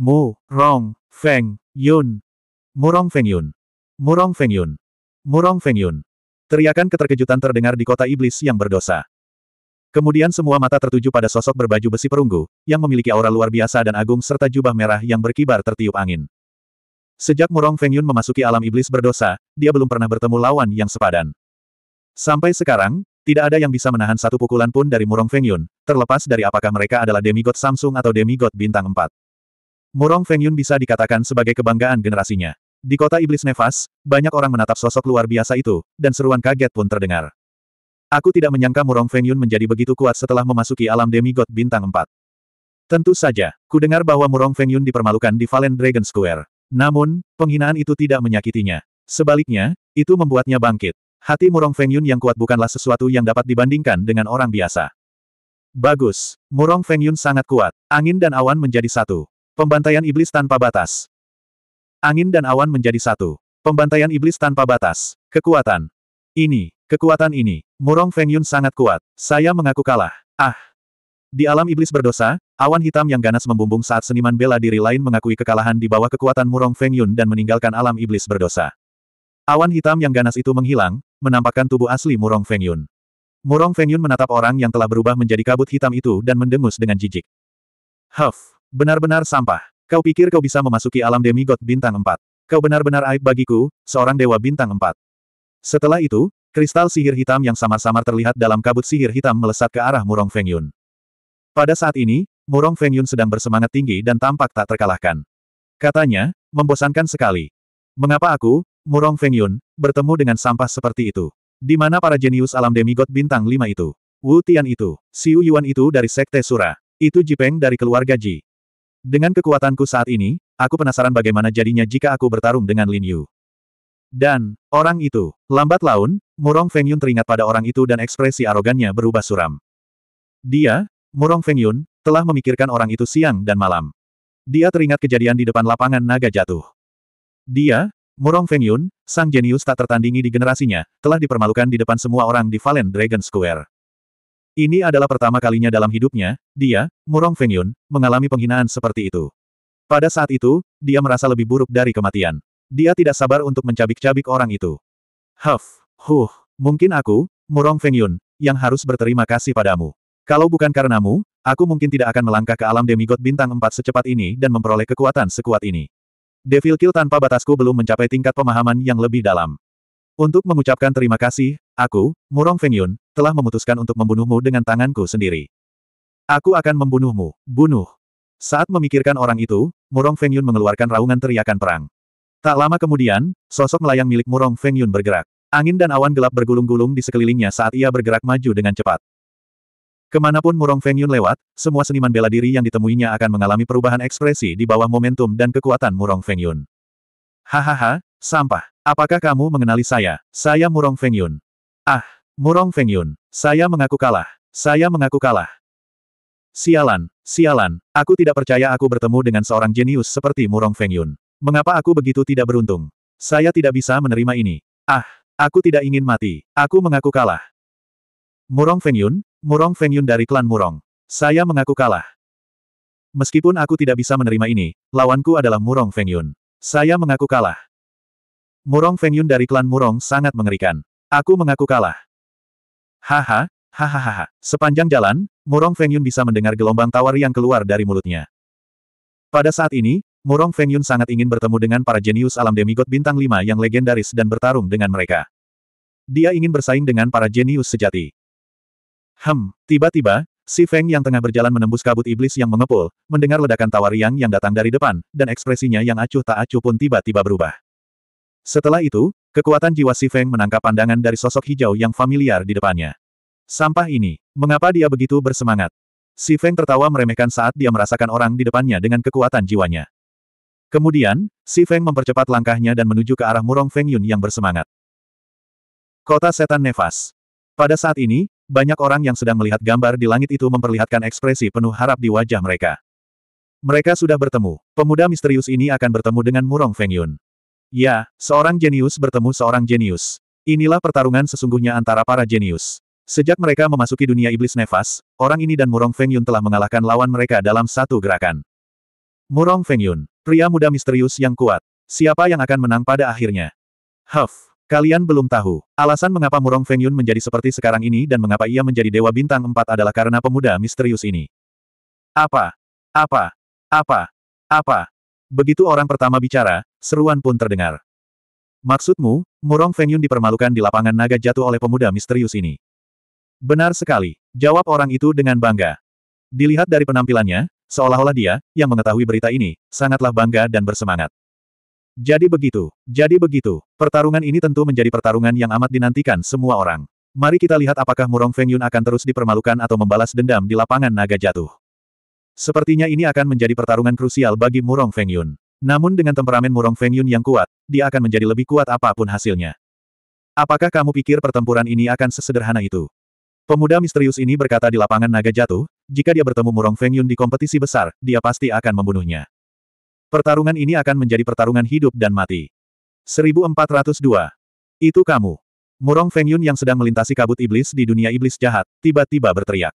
Mu, Rong, Feng, Yun. Murong Feng Yun. Murong Feng Yun. Murong Feng Yun. Teriakan keterkejutan terdengar di kota iblis yang berdosa. Kemudian semua mata tertuju pada sosok berbaju besi perunggu, yang memiliki aura luar biasa dan agung serta jubah merah yang berkibar tertiup angin. Sejak Murong Feng Yun memasuki alam iblis berdosa, dia belum pernah bertemu lawan yang sepadan. Sampai sekarang, tidak ada yang bisa menahan satu pukulan pun dari Murong Feng Yun, terlepas dari apakah mereka adalah demigod Samsung atau demigod bintang 4. Murong Feng Yun bisa dikatakan sebagai kebanggaan generasinya. Di kota Iblis Nefas, banyak orang menatap sosok luar biasa itu, dan seruan kaget pun terdengar. Aku tidak menyangka Murong Feng Yun menjadi begitu kuat setelah memasuki alam demigod bintang 4. Tentu saja, ku dengar bahwa Murong Feng Yun dipermalukan di Valen Dragon Square. Namun, penghinaan itu tidak menyakitinya. Sebaliknya, itu membuatnya bangkit. Hati Murong Feng Yun yang kuat bukanlah sesuatu yang dapat dibandingkan dengan orang biasa. Bagus, Murong Feng Yun sangat kuat. Angin dan awan menjadi satu. Pembantaian iblis tanpa batas. Angin dan awan menjadi satu. Pembantaian iblis tanpa batas. Kekuatan. Ini, kekuatan ini. Murong Feng Yun sangat kuat. Saya mengaku kalah. Ah. Di alam iblis berdosa, awan hitam yang ganas membumbung saat seniman bela diri lain mengakui kekalahan di bawah kekuatan Murong Feng Yun dan meninggalkan alam iblis berdosa. Awan hitam yang ganas itu menghilang, menampakkan tubuh asli Murong Feng Yun. Murong Feng Yun menatap orang yang telah berubah menjadi kabut hitam itu dan mendengus dengan jijik. Huff. Benar-benar sampah. Kau pikir kau bisa memasuki alam demigod bintang 4. Kau benar-benar aib bagiku, seorang dewa bintang 4. Setelah itu, kristal sihir hitam yang samar-samar terlihat dalam kabut sihir hitam melesat ke arah Murong Feng Yun. Pada saat ini, Murong Feng Yun sedang bersemangat tinggi dan tampak tak terkalahkan. Katanya, membosankan sekali. Mengapa aku, Murong Feng Yun, bertemu dengan sampah seperti itu? Di mana para jenius alam demigod bintang 5 itu? Wu Tian itu, Xiu Yuan itu dari Sekte Sura, itu Jipeng dari keluarga Ji. Dengan kekuatanku saat ini, aku penasaran bagaimana jadinya jika aku bertarung dengan Lin Yu. Dan, orang itu, lambat laun, Murong Feng Yun teringat pada orang itu dan ekspresi arogannya berubah suram. Dia, Murong Feng Yun, telah memikirkan orang itu siang dan malam. Dia teringat kejadian di depan lapangan naga jatuh. Dia, Murong Feng Yun, sang jenius tak tertandingi di generasinya, telah dipermalukan di depan semua orang di Valen Dragon Square. Ini adalah pertama kalinya dalam hidupnya, dia, Murong Feng Yun, mengalami penghinaan seperti itu. Pada saat itu, dia merasa lebih buruk dari kematian. Dia tidak sabar untuk mencabik-cabik orang itu. Huff, huh, mungkin aku, Murong Feng Yun, yang harus berterima kasih padamu. Kalau bukan karenamu, aku mungkin tidak akan melangkah ke alam demigod bintang 4 secepat ini dan memperoleh kekuatan sekuat ini. Devil Kill tanpa batasku belum mencapai tingkat pemahaman yang lebih dalam. Untuk mengucapkan terima kasih, aku, Murong Feng Yun, telah memutuskan untuk membunuhmu dengan tanganku sendiri. Aku akan membunuhmu, bunuh. Saat memikirkan orang itu, Murong Feng Yun mengeluarkan raungan teriakan perang. Tak lama kemudian, sosok melayang milik Murong Feng Yun bergerak. Angin dan awan gelap bergulung-gulung di sekelilingnya saat ia bergerak maju dengan cepat. Ke mana pun Murong Feng Yun lewat, semua seniman bela diri yang ditemuinya akan mengalami perubahan ekspresi di bawah momentum dan kekuatan Murong Feng Yun. Hahaha, sampah. Apakah kamu mengenali saya? Saya Murong Feng Yun. Ah, Murong Feng Yun. Saya mengaku kalah. Saya mengaku kalah. Sialan, sialan. Aku tidak percaya aku bertemu dengan seorang jenius seperti Murong Feng Yun. Mengapa aku begitu tidak beruntung? Saya tidak bisa menerima ini. Ah, aku tidak ingin mati. Aku mengaku kalah. Murong Feng Yun, Murong Feng Yun dari klan Murong. Saya mengaku kalah. Meskipun aku tidak bisa menerima ini, lawanku adalah Murong Feng Yun. Saya mengaku kalah. Murong Feng Yun dari klan Murong sangat mengerikan. Aku mengaku kalah. Haha, hahaha. Sepanjang jalan, Murong Feng Yun bisa mendengar gelombang tawar yang keluar dari mulutnya. Pada saat ini, Murong Feng Yun sangat ingin bertemu dengan para jenius alam demigod bintang 5 yang legendaris dan bertarung dengan mereka. Dia ingin bersaing dengan para jenius sejati. Hem, tiba-tiba, Si Feng yang tengah berjalan menembus kabut iblis yang mengepul, mendengar ledakan tawar yang yang datang dari depan, dan ekspresinya yang acuh tak acuh pun tiba-tiba berubah. Setelah itu, kekuatan jiwa Si Feng menangkap pandangan dari sosok hijau yang familiar di depannya. Sampah ini, mengapa dia begitu bersemangat? Si Feng tertawa meremehkan saat dia merasakan orang di depannya dengan kekuatan jiwanya. Kemudian, Si Feng mempercepat langkahnya dan menuju ke arah Murong Feng Yun yang bersemangat. Kota Setan Nefas. Pada saat ini, banyak orang yang sedang melihat gambar di langit itu memperlihatkan ekspresi penuh harap di wajah mereka. Mereka sudah bertemu. Pemuda misterius ini akan bertemu dengan Murong Feng Yun. Ya, seorang jenius bertemu seorang jenius. Inilah pertarungan sesungguhnya antara para jenius. Sejak mereka memasuki dunia iblis nefas, orang ini dan Murong Feng Yun telah mengalahkan lawan mereka dalam satu gerakan. Murong Fengyun, pria muda misterius yang kuat. Siapa yang akan menang pada akhirnya? Huff, kalian belum tahu. Alasan mengapa Murong Fengyun menjadi seperti sekarang ini dan mengapa ia menjadi Dewa Bintang 4 adalah karena pemuda misterius ini. Apa? Apa? Apa? Apa? Begitu orang pertama bicara, seruan pun terdengar. Maksudmu, Murong Fengyun dipermalukan di lapangan naga jatuh oleh pemuda misterius ini. Benar sekali, jawab orang itu dengan bangga. Dilihat dari penampilannya, seolah-olah dia, yang mengetahui berita ini, sangatlah bangga dan bersemangat. Jadi begitu, jadi begitu. Pertarungan ini tentu menjadi pertarungan yang amat dinantikan semua orang. Mari kita lihat apakah Murong Fengyun akan terus dipermalukan atau membalas dendam di lapangan naga jatuh. Sepertinya ini akan menjadi pertarungan krusial bagi Murong Fengyun. Namun dengan temperamen Murong Fengyun yang kuat, dia akan menjadi lebih kuat apa pun hasilnya. Apakah kamu pikir pertempuran ini akan sesederhana itu? Pemuda misterius ini berkata di lapangan naga jatuh, jika dia bertemu Murong Fengyun di kompetisi besar, dia pasti akan membunuhnya. Pertarungan ini akan menjadi pertarungan hidup dan mati. 1402. Itu kamu. Murong Fengyun yang sedang melintasi kabut iblis di dunia iblis jahat, tiba-tiba berteriak.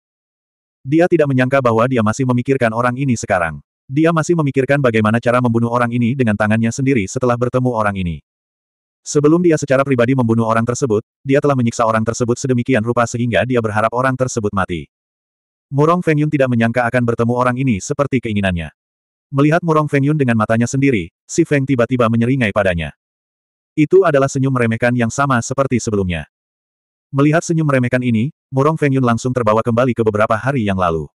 Dia tidak menyangka bahwa dia masih memikirkan orang ini sekarang. Dia masih memikirkan bagaimana cara membunuh orang ini dengan tangannya sendiri setelah bertemu orang ini. Sebelum dia secara pribadi membunuh orang tersebut, dia telah menyiksa orang tersebut sedemikian rupa sehingga dia berharap orang tersebut mati. Murong Fengyun tidak menyangka akan bertemu orang ini seperti keinginannya. Melihat Murong Fengyun dengan matanya sendiri, si Feng tiba-tiba menyeringai padanya. Itu adalah senyum meremehkan yang sama seperti sebelumnya. Melihat senyum meremehkan ini, Murong Fengyun langsung terbawa kembali ke beberapa hari yang lalu.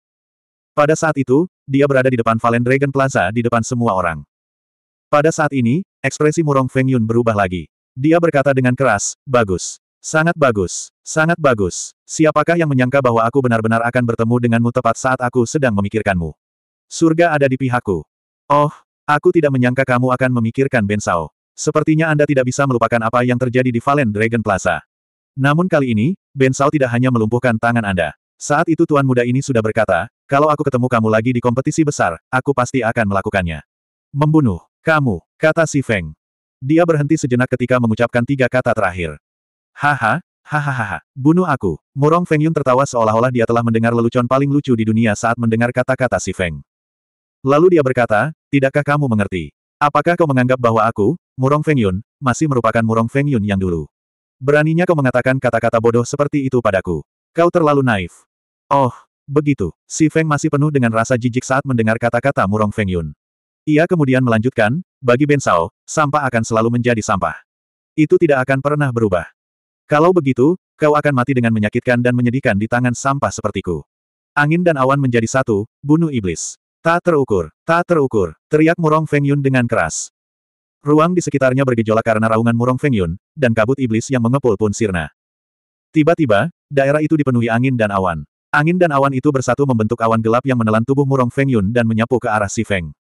Pada saat itu, dia berada di depan Valen Dragon Plaza di depan semua orang. Pada saat ini, ekspresi Murong Fengyun berubah lagi. Dia berkata dengan keras, bagus. Sangat bagus. Sangat bagus. Siapakah yang menyangka bahwa aku benar-benar akan bertemu denganmu tepat saat aku sedang memikirkanmu? Surga ada di pihakku. Oh, aku tidak menyangka kamu akan memikirkan Ben Sao. Sepertinya Anda tidak bisa melupakan apa yang terjadi di Valen Dragon Plaza. Namun kali ini, Ben Sao tidak hanya melumpuhkan tangan Anda. Saat itu tuan muda ini sudah berkata, kalau aku ketemu kamu lagi di kompetisi besar, aku pasti akan melakukannya. Membunuh, kamu, kata si Feng. Dia berhenti sejenak ketika mengucapkan tiga kata terakhir. Haha, hahaha, bunuh aku. Murong Feng Yun tertawa seolah-olah dia telah mendengar lelucon paling lucu di dunia saat mendengar kata-kata si Feng. Lalu dia berkata, tidakkah kamu mengerti? Apakah kau menganggap bahwa aku, Murong Fengyun, masih merupakan Murong Fengyun yang dulu? Beraninya kau mengatakan kata-kata bodoh seperti itu padaku. Kau terlalu naif. Oh, begitu. Si Feng masih penuh dengan rasa jijik saat mendengar kata-kata Murong Fengyun. Ia kemudian melanjutkan, bagi Ben Sao, sampah akan selalu menjadi sampah. Itu tidak akan pernah berubah. Kalau begitu, kau akan mati dengan menyakitkan dan menyedihkan di tangan sampah sepertiku. Angin dan awan menjadi satu, bunuh iblis. Tak terukur, tak terukur, teriak Murong Feng Yun dengan keras. Ruang di sekitarnya bergejolak karena raungan Murong Feng Yun, dan kabut iblis yang mengepul pun sirna. Tiba-tiba, daerah itu dipenuhi angin dan awan. Angin dan awan itu bersatu membentuk awan gelap yang menelan tubuh Murong Feng Yun dan menyapu ke arah si Feng.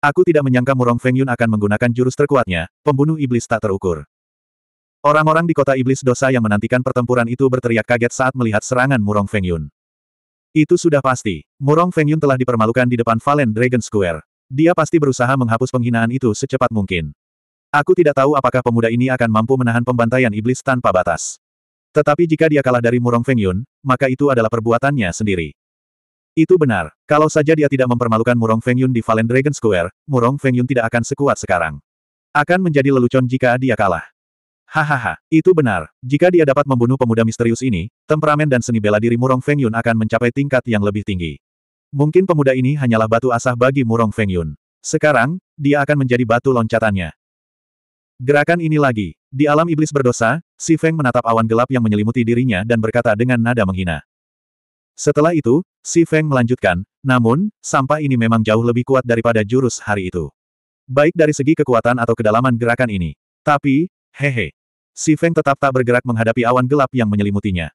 Aku tidak menyangka Murong Feng Yun akan menggunakan jurus terkuatnya, pembunuh iblis tak terukur. Orang-orang di kota iblis dosa yang menantikan pertempuran itu berteriak kaget saat melihat serangan Murong Feng Yun. Itu sudah pasti. Murong Fengyun telah dipermalukan di depan Valen Dragon Square. Dia pasti berusaha menghapus penghinaan itu secepat mungkin. Aku tidak tahu apakah pemuda ini akan mampu menahan pembantaian iblis tanpa batas. Tetapi jika dia kalah dari Murong Fengyun, maka itu adalah perbuatannya sendiri. Itu benar. Kalau saja dia tidak mempermalukan Murong Fengyun di Valen Dragon Square, Murong Fengyun tidak akan sekuat sekarang. Akan menjadi lelucon jika dia kalah. Hahaha, itu benar. Jika dia dapat membunuh pemuda misterius ini, temperamen dan seni bela diri Murong Feng Yun akan mencapai tingkat yang lebih tinggi. Mungkin pemuda ini hanyalah batu asah bagi Murong Feng Yun. Sekarang, dia akan menjadi batu loncatannya. Gerakan ini lagi. Di alam iblis berdosa, Si Feng menatap awan gelap yang menyelimuti dirinya dan berkata dengan nada menghina. Setelah itu, Si Feng melanjutkan, namun, sampah ini memang jauh lebih kuat daripada jurus hari itu. Baik dari segi kekuatan atau kedalaman gerakan ini. Tapi, hehe, Si Feng tetap tak bergerak menghadapi awan gelap yang menyelimutinya.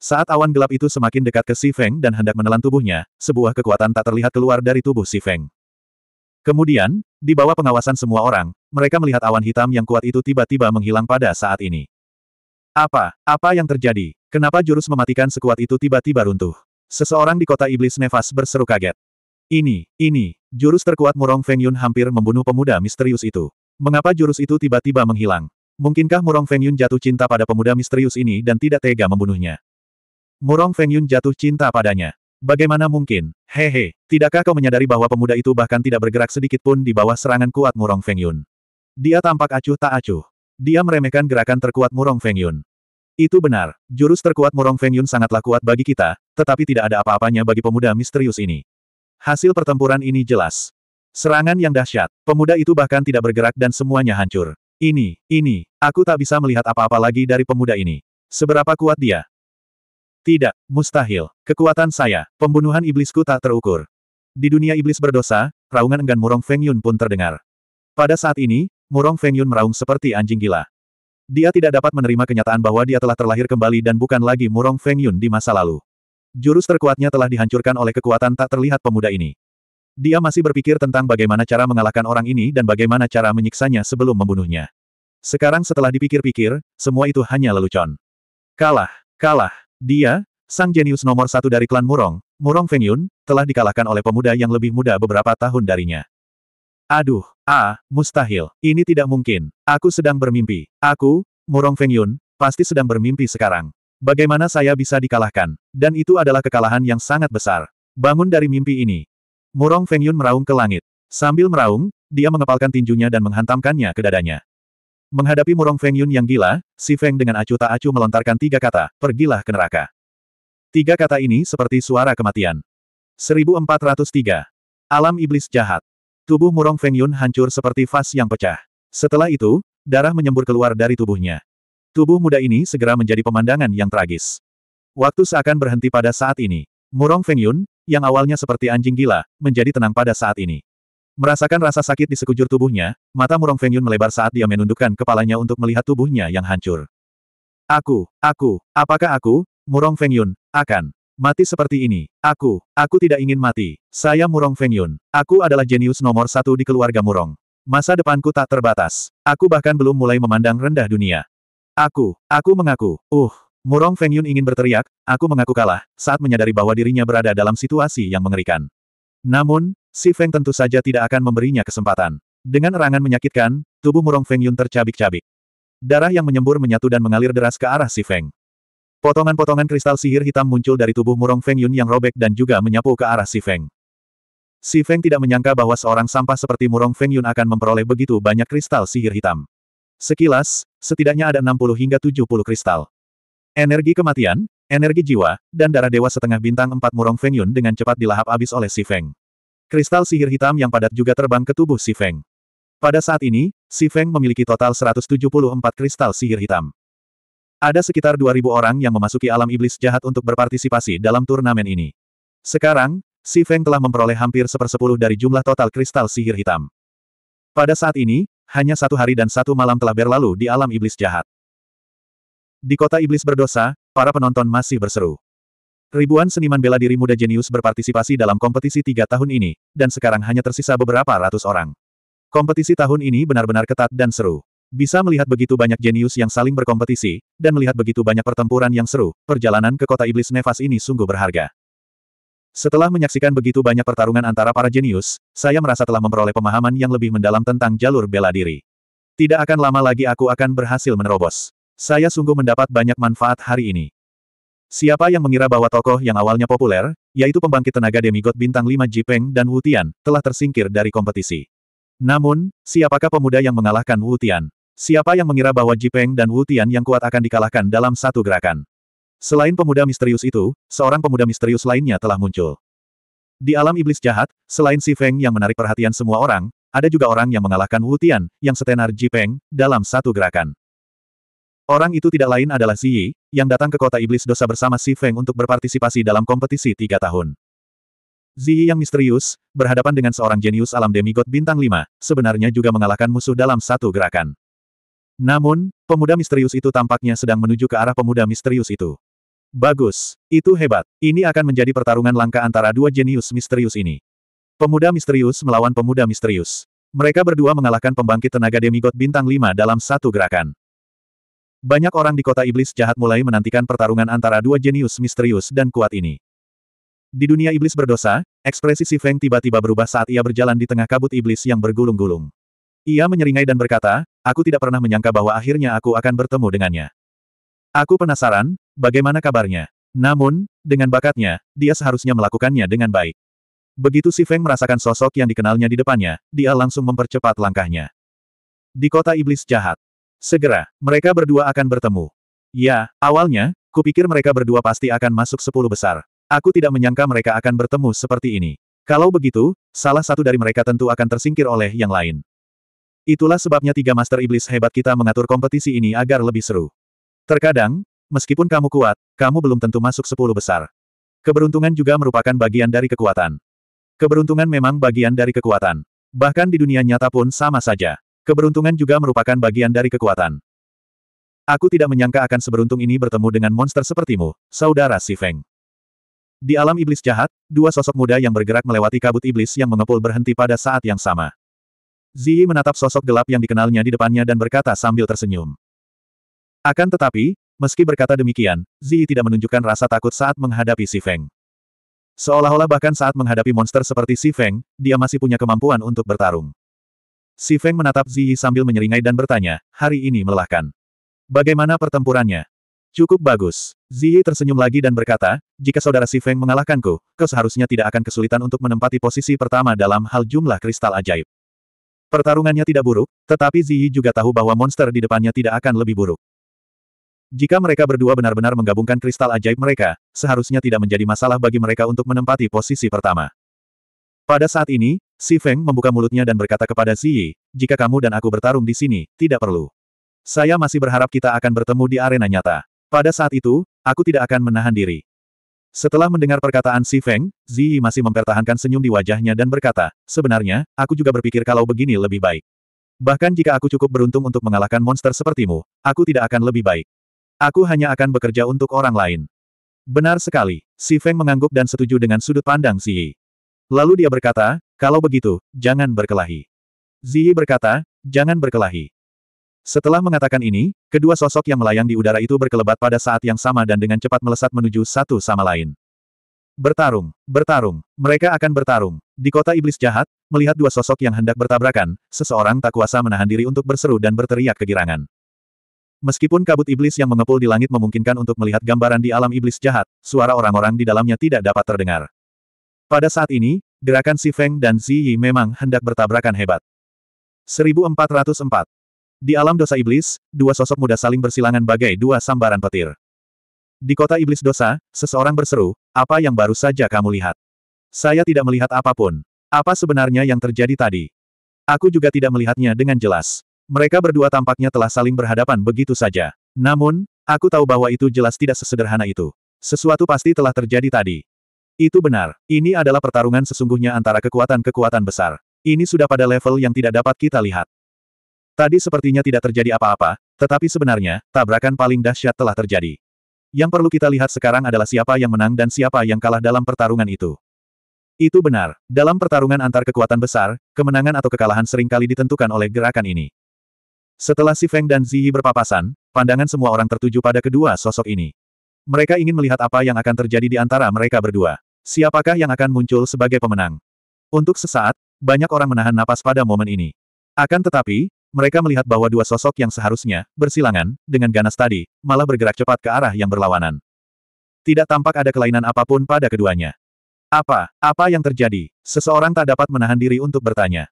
Saat awan gelap itu semakin dekat ke Si Feng dan hendak menelan tubuhnya, sebuah kekuatan tak terlihat keluar dari tubuh Si Feng. Kemudian, di bawah pengawasan semua orang, mereka melihat awan hitam yang kuat itu tiba-tiba menghilang pada saat ini. Apa? Apa yang terjadi? Kenapa jurus mematikan sekuat itu tiba-tiba runtuh? Seseorang di kota iblis Nevas berseru kaget. Ini, ini, jurus terkuat Murong Feng Yun hampir membunuh pemuda misterius itu. Mengapa jurus itu tiba-tiba menghilang? Mungkinkah Murong Feng Yun jatuh cinta pada pemuda misterius ini dan tidak tega membunuhnya? Murong Feng Yun jatuh cinta padanya. Bagaimana mungkin? Hehe, tidakkah kau menyadari bahwa pemuda itu bahkan tidak bergerak sedikit pun di bawah serangan kuat Murong Feng Yun? Dia tampak acuh tak acuh. Dia meremehkan gerakan terkuat Murong Feng Yun. Itu benar, jurus terkuat Murong Feng Yun sangatlah kuat bagi kita, tetapi tidak ada apa-apanya bagi pemuda misterius ini. Hasil pertempuran ini jelas. Serangan yang dahsyat, pemuda itu bahkan tidak bergerak dan semuanya hancur. Ini, ini, aku tak bisa melihat apa-apa lagi dari pemuda ini. Seberapa kuat dia? Tidak, mustahil. Kekuatan saya, pembunuhan iblisku tak terukur. Di dunia iblis berdosa, raungan enggan Murong Feng Yun pun terdengar. Pada saat ini, Murong Feng Yun meraung seperti anjing gila. Dia tidak dapat menerima kenyataan bahwa dia telah terlahir kembali dan bukan lagi Murong Feng Yun di masa lalu. Jurus terkuatnya telah dihancurkan oleh kekuatan tak terlihat pemuda ini. Dia masih berpikir tentang bagaimana cara mengalahkan orang ini dan bagaimana cara menyiksanya sebelum membunuhnya. Sekarang setelah dipikir-pikir, semua itu hanya lelucon. Kalah, kalah. Dia, sang jenius nomor satu dari klan Murong, Murong Fengyun, telah dikalahkan oleh pemuda yang lebih muda beberapa tahun darinya. Aduh, ah, mustahil. Ini tidak mungkin. Aku sedang bermimpi. Aku, Murong Fengyun, pasti sedang bermimpi sekarang. Bagaimana saya bisa dikalahkan? Dan itu adalah kekalahan yang sangat besar. Bangun dari mimpi ini. Murong Fengyun meraung ke langit. Sambil meraung, dia mengepalkan tinjunya dan menghantamkannya ke dadanya. Menghadapi Murong Feng Yun yang gila, si Feng dengan acuh tak acuh melontarkan tiga kata, pergilah ke neraka. Tiga kata ini seperti suara kematian. 1403. Alam Iblis Jahat. Tubuh Murong Feng Yun hancur seperti vas yang pecah. Setelah itu, darah menyembur keluar dari tubuhnya. Tubuh muda ini segera menjadi pemandangan yang tragis. Waktu seakan berhenti pada saat ini. Murong Feng Yun, yang awalnya seperti anjing gila, menjadi tenang pada saat ini. Merasakan rasa sakit di sekujur tubuhnya, mata Murong Fengyun melebar saat dia menundukkan kepalanya untuk melihat tubuhnya yang hancur. Aku, aku, apakah aku, Murong Fengyun, akan mati seperti ini? Aku, aku tidak ingin mati. Saya Murong Fengyun. Aku adalah jenius nomor satu di keluarga Murong. Masa depanku tak terbatas. Aku bahkan belum mulai memandang rendah dunia. Aku, aku mengaku, uh, Murong Fengyun ingin berteriak, aku mengaku kalah, saat menyadari bahwa dirinya berada dalam situasi yang mengerikan. Namun, si Feng tentu saja tidak akan memberinya kesempatan. Dengan erangan menyakitkan, tubuh Murong Feng Yun tercabik-cabik. Darah yang menyembur menyatu dan mengalir deras ke arah si Feng. Potongan-potongan kristal sihir hitam muncul dari tubuh Murong Feng Yun yang robek dan juga menyapu ke arah si Feng. Si Feng tidak menyangka bahwa seorang sampah seperti Murong Feng Yun akan memperoleh begitu banyak kristal sihir hitam. Sekilas, setidaknya ada 60 hingga 70 kristal. Energi kematian, Energi jiwa, dan darah dewa setengah bintang empat Murong Feng Yun dengan cepat dilahap habis oleh Si Feng. Kristal sihir hitam yang padat juga terbang ke tubuh Si Feng. Pada saat ini, Si Feng memiliki total 174 kristal sihir hitam. Ada sekitar 2.000 orang yang memasuki alam iblis jahat untuk berpartisipasi dalam turnamen ini. Sekarang, Si Feng telah memperoleh hampir sepersepuluh dari jumlah total kristal sihir hitam. Pada saat ini, hanya satu hari dan satu malam telah berlalu di alam iblis jahat. Di kota iblis berdosa, para penonton masih berseru. Ribuan seniman bela diri muda jenius berpartisipasi dalam kompetisi tiga tahun ini, dan sekarang hanya tersisa beberapa ratus orang. Kompetisi tahun ini benar-benar ketat dan seru. Bisa melihat begitu banyak jenius yang saling berkompetisi, dan melihat begitu banyak pertempuran yang seru, perjalanan ke kota iblis Nevas ini sungguh berharga. Setelah menyaksikan begitu banyak pertarungan antara para jenius, saya merasa telah memperoleh pemahaman yang lebih mendalam tentang jalur bela diri. Tidak akan lama lagi aku akan berhasil menerobos. Saya sungguh mendapat banyak manfaat hari ini. Siapa yang mengira bahwa tokoh yang awalnya populer, yaitu pembangkit tenaga demigod bintang 5 Jipeng dan Wu Tian, telah tersingkir dari kompetisi. Namun, siapakah pemuda yang mengalahkan Wu Tian? Siapa yang mengira bahwa Jipeng dan Wu Tian yang kuat akan dikalahkan dalam satu gerakan? Selain pemuda misterius itu, seorang pemuda misterius lainnya telah muncul. Di alam iblis jahat, selain Si Feng yang menarik perhatian semua orang, ada juga orang yang mengalahkan Wu Tian, yang setenar Jipeng, dalam satu gerakan. Orang itu tidak lain adalah Ziyi, yang datang ke kota iblis dosa bersama Si Feng untuk berpartisipasi dalam kompetisi tiga tahun. Ziyi yang misterius, berhadapan dengan seorang jenius alam demigod bintang lima, sebenarnya juga mengalahkan musuh dalam satu gerakan. Namun, pemuda misterius itu tampaknya sedang menuju ke arah pemuda misterius itu. Bagus, itu hebat. Ini akan menjadi pertarungan langka antara dua jenius misterius ini. Pemuda misterius melawan pemuda misterius. Mereka berdua mengalahkan pembangkit tenaga demigod bintang lima dalam satu gerakan. Banyak orang di kota iblis jahat mulai menantikan pertarungan antara dua jenius misterius dan kuat ini. Di dunia iblis berdosa, ekspresi Si Feng tiba-tiba berubah saat ia berjalan di tengah kabut iblis yang bergulung-gulung. Ia menyeringai dan berkata, aku tidak pernah menyangka bahwa akhirnya aku akan bertemu dengannya. Aku penasaran, bagaimana kabarnya? Namun, dengan bakatnya, dia seharusnya melakukannya dengan baik. Begitu Si Feng merasakan sosok yang dikenalnya di depannya, dia langsung mempercepat langkahnya. Di kota iblis jahat. Segera, mereka berdua akan bertemu. Ya, awalnya, kupikir mereka berdua pasti akan masuk sepuluh besar. Aku tidak menyangka mereka akan bertemu seperti ini. Kalau begitu, salah satu dari mereka tentu akan tersingkir oleh yang lain. Itulah sebabnya tiga master iblis hebat kita mengatur kompetisi ini agar lebih seru. Terkadang, meskipun kamu kuat, kamu belum tentu masuk sepuluh besar. Keberuntungan juga merupakan bagian dari kekuatan. Keberuntungan memang bagian dari kekuatan. Bahkan di dunia nyata pun sama saja. Keberuntungan juga merupakan bagian dari kekuatan. Aku tidak menyangka akan seberuntung ini bertemu dengan monster sepertimu, saudara Si Feng. Di alam iblis jahat, dua sosok muda yang bergerak melewati kabut iblis yang mengepul berhenti pada saat yang sama. Ziyi menatap sosok gelap yang dikenalnya di depannya dan berkata sambil tersenyum. Akan tetapi, meski berkata demikian, Ziyi tidak menunjukkan rasa takut saat menghadapi Si Feng. Seolah-olah bahkan saat menghadapi monster seperti Si Feng, dia masih punya kemampuan untuk bertarung. Si Feng menatap Ziyi sambil menyeringai dan bertanya, hari ini melelahkan. Bagaimana pertempurannya? Cukup bagus. Ziyi tersenyum lagi dan berkata, jika saudara Si Feng mengalahkanku, kau seharusnya tidak akan kesulitan untuk menempati posisi pertama dalam hal jumlah kristal ajaib. Pertarungannya tidak buruk, tetapi Ziyi juga tahu bahwa monster di depannya tidak akan lebih buruk. Jika mereka berdua benar-benar menggabungkan kristal ajaib mereka, seharusnya tidak menjadi masalah bagi mereka untuk menempati posisi pertama. Pada saat ini, Si Feng membuka mulutnya dan berkata kepada Ziyi, jika kamu dan aku bertarung di sini, tidak perlu. Saya masih berharap kita akan bertemu di arena nyata. Pada saat itu, aku tidak akan menahan diri. Setelah mendengar perkataan Si Feng, Ziyi masih mempertahankan senyum di wajahnya dan berkata, sebenarnya, aku juga berpikir kalau begini lebih baik. Bahkan jika aku cukup beruntung untuk mengalahkan monster sepertimu, aku tidak akan lebih baik. Aku hanya akan bekerja untuk orang lain. Benar sekali. Si Feng mengangguk dan setuju dengan sudut pandang Ziyi. Lalu dia berkata, kalau begitu, jangan berkelahi. Ziyi berkata, jangan berkelahi. Setelah mengatakan ini, kedua sosok yang melayang di udara itu berkelebat pada saat yang sama dan dengan cepat melesat menuju satu sama lain. Bertarung, bertarung, mereka akan bertarung. Di kota iblis jahat, melihat dua sosok yang hendak bertabrakan, seseorang tak kuasa menahan diri untuk berseru dan berteriak kegirangan. Meskipun kabut iblis yang mengepul di langit memungkinkan untuk melihat gambaran di alam iblis jahat, suara orang-orang di dalamnya tidak dapat terdengar. Pada saat ini, gerakan Si Feng dan Ziyi memang hendak bertabrakan hebat. 1404 di alam dosa iblis, dua sosok muda saling bersilangan bagai dua sambaran petir. Di kota iblis dosa, seseorang berseru, apa yang baru saja kamu lihat? Saya tidak melihat apa pun. Apa sebenarnya yang terjadi tadi? Aku juga tidak melihatnya dengan jelas. Mereka berdua tampaknya telah saling berhadapan begitu saja. Namun, aku tahu bahwa itu jelas tidak sesederhana itu. Sesuatu pasti telah terjadi tadi. Itu benar. Ini adalah pertarungan sesungguhnya antara kekuatan-kekuatan besar. Ini sudah pada level yang tidak dapat kita lihat. Tadi sepertinya tidak terjadi apa-apa, tetapi sebenarnya, tabrakan paling dahsyat telah terjadi. Yang perlu kita lihat sekarang adalah siapa yang menang dan siapa yang kalah dalam pertarungan itu. Itu benar, dalam pertarungan antar kekuatan besar, kemenangan atau kekalahan sering kali ditentukan oleh gerakan ini. Setelah Si Feng dan Ziyi berpapasan, pandangan semua orang tertuju pada kedua sosok ini. Mereka ingin melihat apa yang akan terjadi di antara mereka berdua. Siapakah yang akan muncul sebagai pemenang? Untuk sesaat, banyak orang menahan napas pada momen ini. Akan tetapi, mereka melihat bahwa dua sosok yang seharusnya bersilangan dengan ganas tadi malah bergerak cepat ke arah yang berlawanan. Tidak tampak ada kelainan apa pun pada keduanya. Apa, apa yang terjadi? Seseorang tak dapat menahan diri untuk bertanya.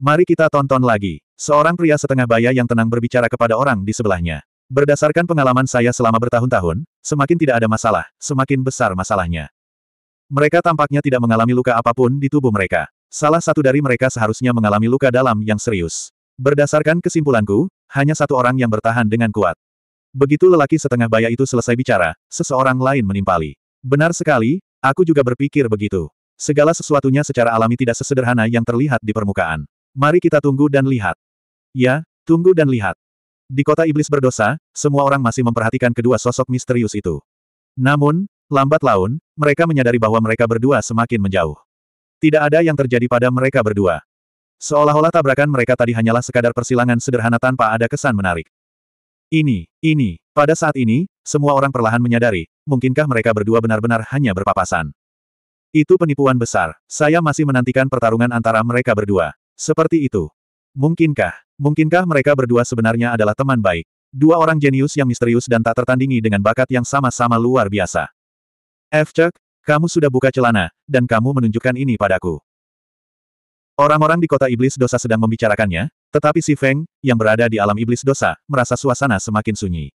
Mari kita tonton lagi. Seorang pria setengah baya yang tenang berbicara kepada orang di sebelahnya. Berdasarkan pengalaman saya selama bertahun-tahun, semakin tidak ada masalah, semakin besar masalahnya. Mereka tampaknya tidak mengalami luka apa pun di tubuh mereka. Salah satu dari mereka seharusnya mengalami luka dalam yang serius. Berdasarkan kesimpulanku, hanya satu orang yang bertahan dengan kuat. Begitu lelaki setengah baya itu selesai bicara, seseorang lain menimpali. Benar sekali, aku juga berpikir begitu. Segala sesuatunya secara alami tidak sesederhana yang terlihat di permukaan. Mari kita tunggu dan lihat. Ya, tunggu dan lihat. Di kota iblis berdosa, semua orang masih memperhatikan kedua sosok misterius itu. Namun, lambat laun, mereka menyadari bahwa mereka berdua semakin menjauh. Tidak ada yang terjadi pada mereka berdua. Seolah-olah tabrakan mereka tadi hanyalah sekadar persilangan sederhana tanpa ada kesan menarik. Ini, ini, pada saat ini, semua orang perlahan menyadari, mungkinkah mereka berdua benar-benar hanya berpapasan. Itu penipuan besar. Saya masih menantikan pertarungan antara mereka berdua. Seperti itu. Mungkinkah, mungkinkah mereka berdua sebenarnya adalah teman baik? Dua orang jenius yang misterius dan tak tertandingi dengan bakat yang sama-sama luar biasa. F. Cek, kamu sudah buka celana, dan kamu menunjukkan ini padaku. Orang-orang di kota iblis dosa sedang membicarakannya, tetapi si Feng, yang berada di alam iblis dosa, merasa suasana semakin sunyi.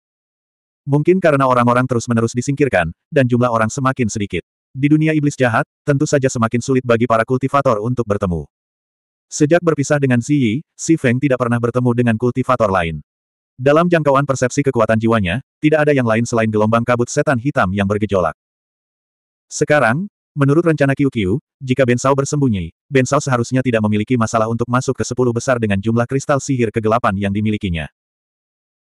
Mungkin karena orang-orang terus-menerus disingkirkan, dan jumlah orang semakin sedikit. Di dunia iblis jahat, tentu saja semakin sulit bagi para kultivator untuk bertemu. Sejak berpisah dengan Ziyi, si Feng tidak pernah bertemu dengan kultivator lain. Dalam jangkauan persepsi kekuatan jiwanya, tidak ada yang lain selain gelombang kabut setan hitam yang bergejolak. Sekarang, menurut rencana Qiu, jika Bensao bersembunyi, Bensao seharusnya tidak memiliki masalah untuk masuk ke sepuluh besar dengan jumlah kristal sihir kegelapan yang dimilikinya.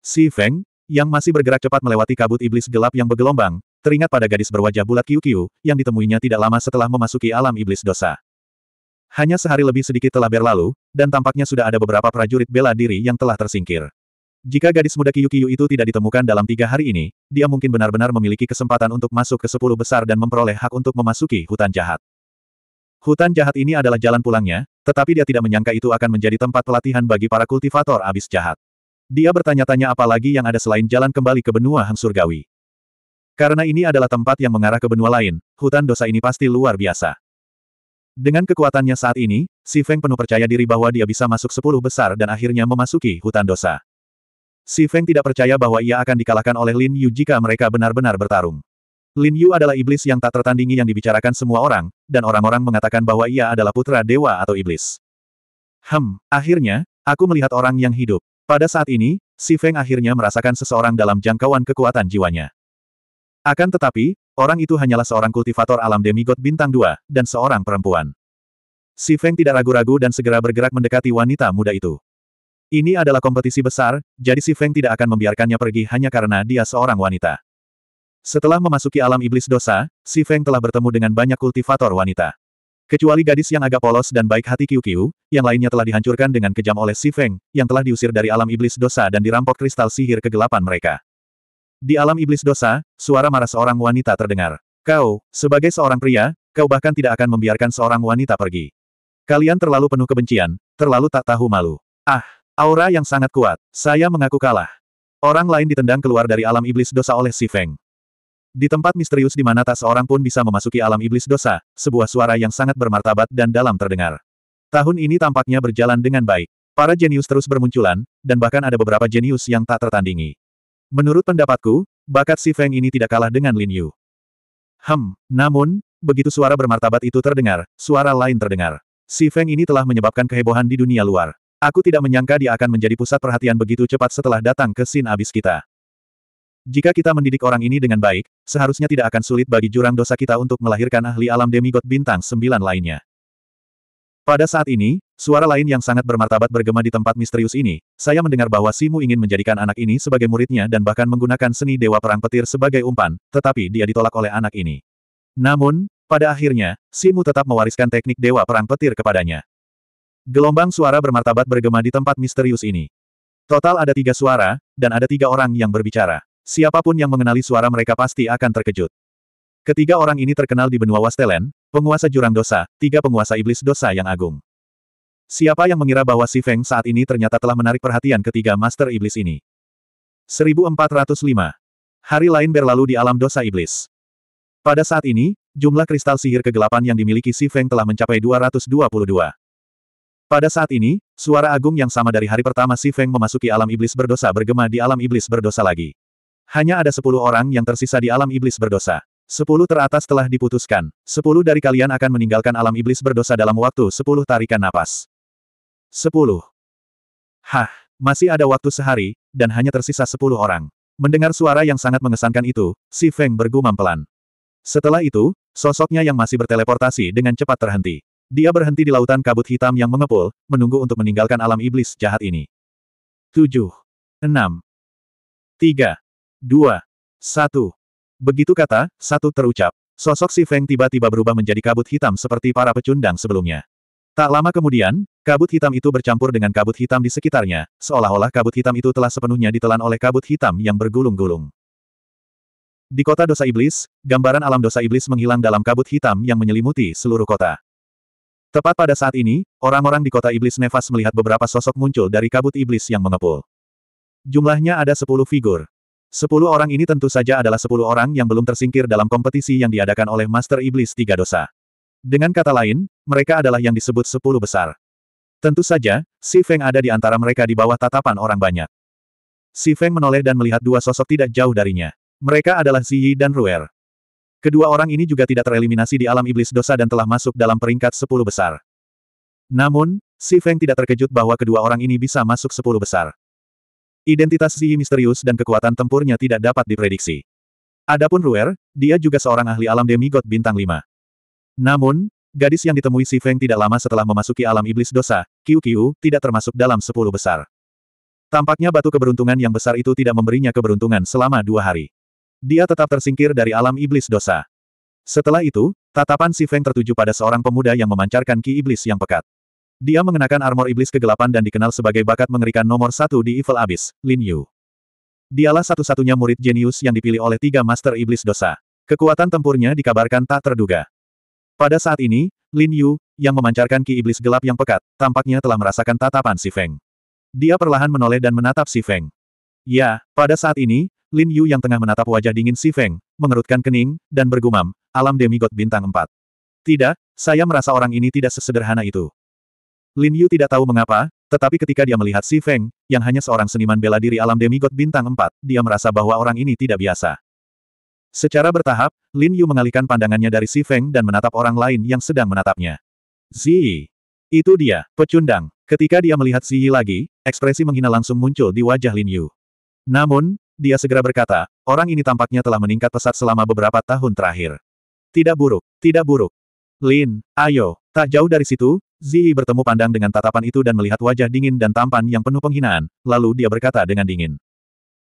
Si Feng, yang masih bergerak cepat melewati kabut iblis gelap yang bergelombang, teringat pada gadis berwajah bulat Qiu, yang ditemuinya tidak lama setelah memasuki alam iblis dosa. Hanya sehari lebih sedikit telah berlalu, dan tampaknya sudah ada beberapa prajurit bela diri yang telah tersingkir. Jika gadis muda Kiyu-Kiyu itu tidak ditemukan dalam tiga hari ini, dia mungkin benar-benar memiliki kesempatan untuk masuk ke sepuluh besar dan memperoleh hak untuk memasuki hutan jahat. Hutan jahat ini adalah jalan pulangnya, tetapi dia tidak menyangka itu akan menjadi tempat pelatihan bagi para kultivator abis jahat. Dia bertanya-tanya apa lagi yang ada selain jalan kembali ke benua Hang Surgawi. Karena ini adalah tempat yang mengarah ke benua lain, hutan dosa ini pasti luar biasa. Dengan kekuatannya saat ini, Si Feng penuh percaya diri bahwa dia bisa masuk sepuluh besar dan akhirnya memasuki hutan dosa. Si Feng tidak percaya bahwa ia akan dikalahkan oleh Lin Yu jika mereka benar-benar bertarung. Lin Yu adalah iblis yang tak tertandingi yang dibicarakan semua orang, dan orang-orang mengatakan bahwa ia adalah putra dewa atau iblis. Hem, akhirnya, aku melihat orang yang hidup. Pada saat ini, Si Feng akhirnya merasakan seseorang dalam jangkauan kekuatan jiwanya. Akan tetapi, orang itu hanyalah seorang kultivator alam demigod bintang dua, dan seorang perempuan. Si Feng tidak ragu-ragu dan segera bergerak mendekati wanita muda itu. Ini adalah kompetisi besar, jadi si Feng tidak akan membiarkannya pergi hanya karena dia seorang wanita. Setelah memasuki alam iblis dosa, si Feng telah bertemu dengan banyak kultivator wanita. Kecuali gadis yang agak polos dan baik hati Kiu, yang lainnya telah dihancurkan dengan kejam oleh si Feng, yang telah diusir dari alam iblis dosa dan dirampok kristal sihir kegelapan mereka. Di alam iblis dosa, suara marah seorang wanita terdengar. Kau, sebagai seorang pria, kau bahkan tidak akan membiarkan seorang wanita pergi. Kalian terlalu penuh kebencian, terlalu tak tahu malu. Ah, Aura yang sangat kuat. Saya mengaku kalah. Orang lain ditendang keluar dari alam iblis dosa oleh si Feng. Di tempat misterius di mana tak seorang pun bisa memasuki alam iblis dosa, sebuah suara yang sangat bermartabat dan dalam terdengar. Tahun ini tampaknya berjalan dengan baik. Para jenius terus bermunculan, dan bahkan ada beberapa jenius yang tak tertandingi. Menurut pendapatku, bakat si Feng ini tidak kalah dengan Lin Yu. Hem, namun, begitu suara bermartabat itu terdengar, suara lain terdengar. Si Feng ini telah menyebabkan kehebohan di dunia luar. Aku tidak menyangka dia akan menjadi pusat perhatian begitu cepat setelah datang ke sin abis kita. Jika kita mendidik orang ini dengan baik, seharusnya tidak akan sulit bagi jurang dosa kita untuk melahirkan ahli alam demigod bintang sembilan lainnya. Pada saat ini, suara lain yang sangat bermartabat bergema di tempat misterius ini, saya mendengar bahwa Simu ingin menjadikan anak ini sebagai muridnya dan bahkan menggunakan seni dewa perang petir sebagai umpan, tetapi dia ditolak oleh anak ini. Namun, pada akhirnya, Simu tetap mewariskan teknik dewa perang petir kepadanya. Gelombang suara bermartabat bergema di tempat misterius ini. Total ada tiga suara, dan ada tiga orang yang berbicara. Siapa pun yang mengenali suara mereka pasti akan terkejut. Ketiga orang ini terkenal di benua Wastelen, penguasa jurang dosa, tiga penguasa iblis dosa yang agung. Siapa yang mengira bahwa Si Feng saat ini ternyata telah menarik perhatian ketiga master iblis ini? 1405. Hari lain berlalu di alam dosa iblis. Pada saat ini, jumlah kristal sihir kegelapan yang dimiliki Si Feng telah mencapai 222. Pada saat ini, suara agung yang sama dari hari pertama Si Feng memasuki alam iblis berdosa bergema di alam iblis berdosa lagi. Hanya ada sepuluh orang yang tersisa di alam iblis berdosa. Sepuluh teratas telah diputuskan. Sepuluh dari kalian akan meninggalkan alam iblis berdosa dalam waktu sepuluh tarikan napas. Sepuluh. Hah, masih ada waktu sehari, dan hanya tersisa sepuluh orang. Mendengar suara yang sangat mengesankan itu, Si Feng bergumam pelan. Setelah itu, sosoknya yang masih berteleportasi dengan cepat terhenti. Dia berhenti di lautan kabut hitam yang mengepul, menunggu untuk meninggalkan alam iblis jahat ini. Tujuh, enam, tiga, dua, satu. Begitu kata, satu terucap, sosok si Feng tiba-tiba berubah menjadi kabut hitam seperti para pecundang sebelumnya. Tak lama kemudian, kabut hitam itu bercampur dengan kabut hitam di sekitarnya, seolah-olah kabut hitam itu telah sepenuhnya ditelan oleh kabut hitam yang bergulung-gulung. Di kota dosa iblis, gambaran alam dosa iblis menghilang dalam kabut hitam yang menyelimuti seluruh kota. Tepat pada saat ini, orang-orang di kota iblis Nevas melihat beberapa sosok muncul dari kabut iblis yang mengepul. Jumlahnya ada sepuluh figur. Sepuluh orang ini tentu saja adalah sepuluh orang yang belum tersingkir dalam kompetisi yang diadakan oleh Master Iblis Tiga Dosa. Dengan kata lain, mereka adalah yang disebut sepuluh besar. Tentu saja, Si Feng ada di antara mereka di bawah tatapan orang banyak. Si Feng menoleh dan melihat dua sosok tidak jauh darinya. Mereka adalah Ziyi dan Ruer. Kedua orang ini juga tidak tereliminasi di alam iblis dosa dan telah masuk dalam peringkat sepuluh besar. Namun, Si Feng tidak terkejut bahwa kedua orang ini bisa masuk sepuluh besar. Identitas Ziyi misterius dan kekuatan tempurnya tidak dapat diprediksi. Adapun Ruer, dia juga seorang ahli alam demigod bintang 5. Namun, gadis yang ditemui Si Feng tidak lama setelah memasuki alam iblis dosa, Qiu Qiu, tidak termasuk dalam sepuluh besar. Tampaknya batu keberuntungan yang besar itu tidak memberinya keberuntungan selama dua hari. Dia tetap tersingkir dari alam iblis dosa. Setelah itu, tatapan Si Feng tertuju pada seorang pemuda yang memancarkan ki iblis yang pekat. Dia mengenakan armor iblis kegelapan dan dikenal sebagai bakat mengerikan nomor satu di Evil Abyss, Lin Yu. Dialah satu-satunya murid jenius yang dipilih oleh tiga Master Iblis Dosa. Kekuatan tempurnya dikabarkan tak terduga. Pada saat ini, Lin Yu, yang memancarkan ki iblis gelap yang pekat, tampaknya telah merasakan tatapan si Feng. Dia perlahan menoleh dan menatap si Feng. Ya, pada saat ini, Lin Yu yang tengah menatap wajah dingin si Feng, mengerutkan kening, dan bergumam, alam demigod bintang 4. Tidak, saya merasa orang ini tidak sesederhana itu. Lin Yu tidak tahu mengapa, tetapi ketika dia melihat Si Feng, yang hanya seorang seniman bela diri alam demigod bintang 4, dia merasa bahwa orang ini tidak biasa. Secara bertahap, Lin Yu mengalihkan pandangannya dari Si Feng dan menatap orang lain yang sedang menatapnya. Zi. Itu dia, pecundang. Ketika dia melihat Ziyi lagi, ekspresi menghina langsung muncul di wajah Lin Yu. Namun, dia segera berkata, orang ini tampaknya telah meningkat pesat selama beberapa tahun terakhir. Tidak buruk, tidak buruk. Lin, ayo, tak jauh dari situ, Ziyi bertemu pandang dengan tatapan itu dan melihat wajah dingin dan tampan yang penuh penghinaan, lalu dia berkata dengan dingin.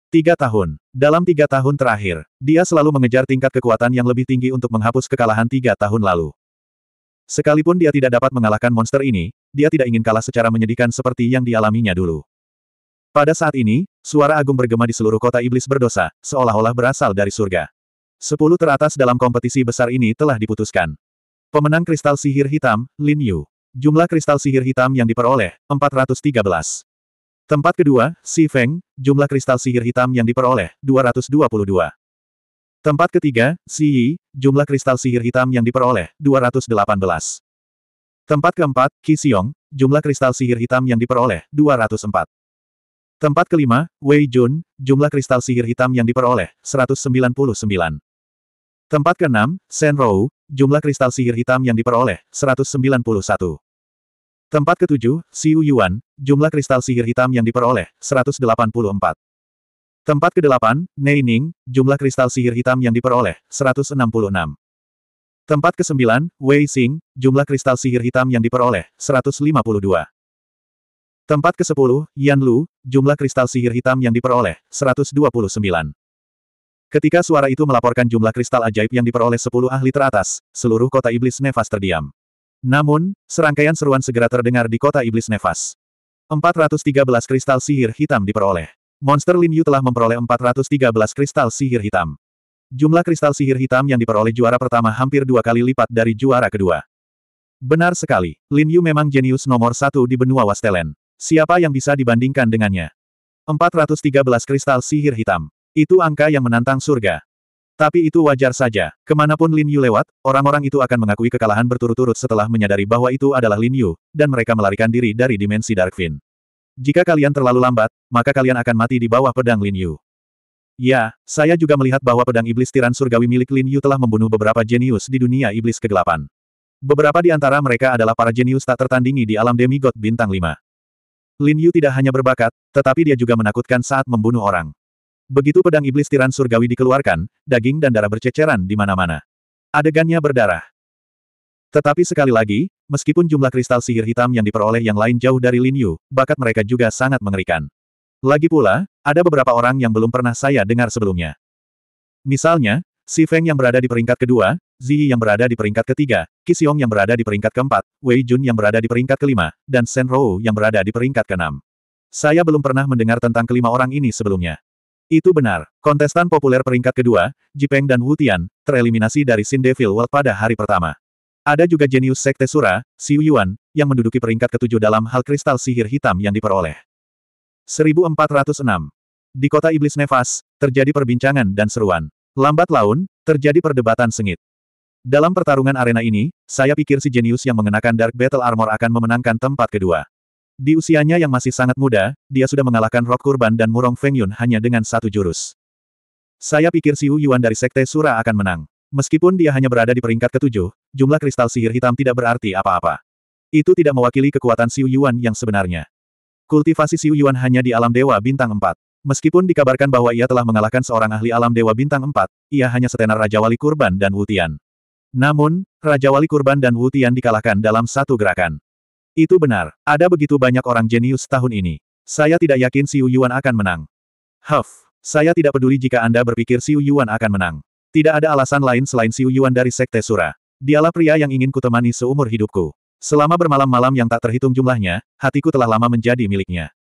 Tiga tahun. Dalam tiga tahun terakhir, dia selalu mengejar tingkat kekuatan yang lebih tinggi untuk menghapus kekalahan tiga tahun lalu. Sekalipun dia tidak dapat mengalahkan monster ini, dia tidak ingin kalah secara menyedihkan seperti yang dialaminya dulu. Pada saat ini, suara agung bergema di seluruh kota iblis berdosa, seolah-olah berasal dari surga. Sepuluh teratas dalam kompetisi besar ini telah diputuskan. Pemenang kristal sihir hitam, Lin Yu. Jumlah kristal sihir hitam yang diperoleh, 413. Tempat kedua, Si Feng, jumlah kristal sihir hitam yang diperoleh, 222. Tempat ketiga, Si Yi, jumlah kristal sihir hitam yang diperoleh, 218. Tempat keempat, Qi Xiong, jumlah kristal sihir hitam yang diperoleh, 204. Tempat kelima, Wei Jun, jumlah kristal sihir hitam yang diperoleh, 199. Tempat keenam, Shen Rou, jumlah kristal sihir hitam yang diperoleh, 191. Tempat ketujuh, Xiu Yuan, jumlah kristal sihir hitam yang diperoleh, 184. Tempat kedelapan, Nei Ning, jumlah kristal sihir hitam yang diperoleh, 166. Tempat kesembilan, Wei Xing, jumlah kristal sihir hitam yang diperoleh, 152. Tempat kesepuluh, Yan Lu, jumlah kristal sihir hitam yang diperoleh, 129. Ketika suara itu melaporkan jumlah kristal ajaib yang diperoleh 10 ahli teratas, seluruh kota iblis Nevas terdiam. Namun, serangkaian seruan segera terdengar di kota iblis Nevas. 413 kristal sihir hitam diperoleh. Monster Lin Yu telah memperoleh 413 kristal sihir hitam. Jumlah kristal sihir hitam yang diperoleh juara pertama hampir dua kali lipat dari juara kedua. Benar sekali, Lin Yu memang jenius nomor satu di benua Wastelen. Siapa yang bisa dibandingkan dengannya? 413 kristal sihir hitam. Itu angka yang menantang surga. Tapi itu wajar saja. Ke mana pun Lin Yu lewat, orang-orang itu akan mengakui kekalahan berturut-turut setelah menyadari bahwa itu adalah Lin Yu, dan mereka melarikan diri dari dimensi Darkfin. Jika kalian terlalu lambat, maka kalian akan mati di bawah pedang Lin Yu. Ya, saya juga melihat bahwa pedang iblis tiran surgawi milik Lin Yu telah membunuh beberapa jenius di dunia iblis kegelapan. Beberapa di antara mereka adalah para jenius tak tertandingi di alam demigod bintang 5. Lin Yu tidak hanya berbakat, tetapi dia juga menakutkan saat membunuh orang. Begitu pedang iblis tiran surgawi dikeluarkan, daging dan darah berceceran di mana-mana. Adegannya berdarah. Tetapi sekali lagi, meskipun jumlah kristal sihir hitam yang diperoleh yang lain jauh dari Lin Yu, bakat mereka juga sangat mengerikan. Lagi pula, ada beberapa orang yang belum pernah saya dengar sebelumnya. Misalnya, Si Feng yang berada di peringkat kedua, Ziyi yang berada di peringkat ketiga, Qi Xiong yang berada di peringkat keempat, Wei Jun yang berada di peringkat kelima, dan Shen Rou yang berada di peringkat keenam. Saya belum pernah mendengar tentang kelima orang ini sebelumnya. Itu benar. Kontestan populer peringkat kedua, Jipeng dan Wu Tian, tereliminasi dari Sin Devil World pada hari pertama. Ada juga jenius Sekte Sura, Xiu Yuan, yang menduduki peringkat ketujuh dalam hal kristal sihir hitam yang diperoleh. 1406. Di kota iblis Nevas, terjadi perbincangan dan seruan. Lambat laun, terjadi perdebatan sengit. Dalam pertarungan arena ini, saya pikir si jenius yang mengenakan Dark Battle Armor akan memenangkan tempat kedua. Di usianya yang masih sangat muda, dia sudah mengalahkan Rock Kurban dan Murong Feng Yun hanya dengan satu jurus. Saya pikir si Wu Yuan dari Sekte Sura akan menang. Meskipun dia hanya berada di peringkat ketujuh, jumlah kristal sihir hitam tidak berarti apa-apa. Itu tidak mewakili kekuatan Xiu Yuan yang sebenarnya. Kultivasi Xiu Yuan hanya di alam dewa bintang 4. Meskipun dikabarkan bahwa ia telah mengalahkan seorang ahli alam dewa bintang 4, ia hanya setenar Raja Wali Kurban dan Wutian. Namun, Raja Wali Kurban dan Wutian dikalahkan dalam satu gerakan. Itu benar, ada begitu banyak orang jenius tahun ini. Saya tidak yakin Xiu Yuan akan menang. Huff, saya tidak peduli jika Anda berpikir Xiu Yuan akan menang. Tidak ada alasan lain selain Xiu Yuan dari Sekte Sura. Dialah pria yang ingin kutemani seumur hidupku. Selama bermalam-malam yang tak terhitung jumlahnya, hatiku telah lama menjadi miliknya.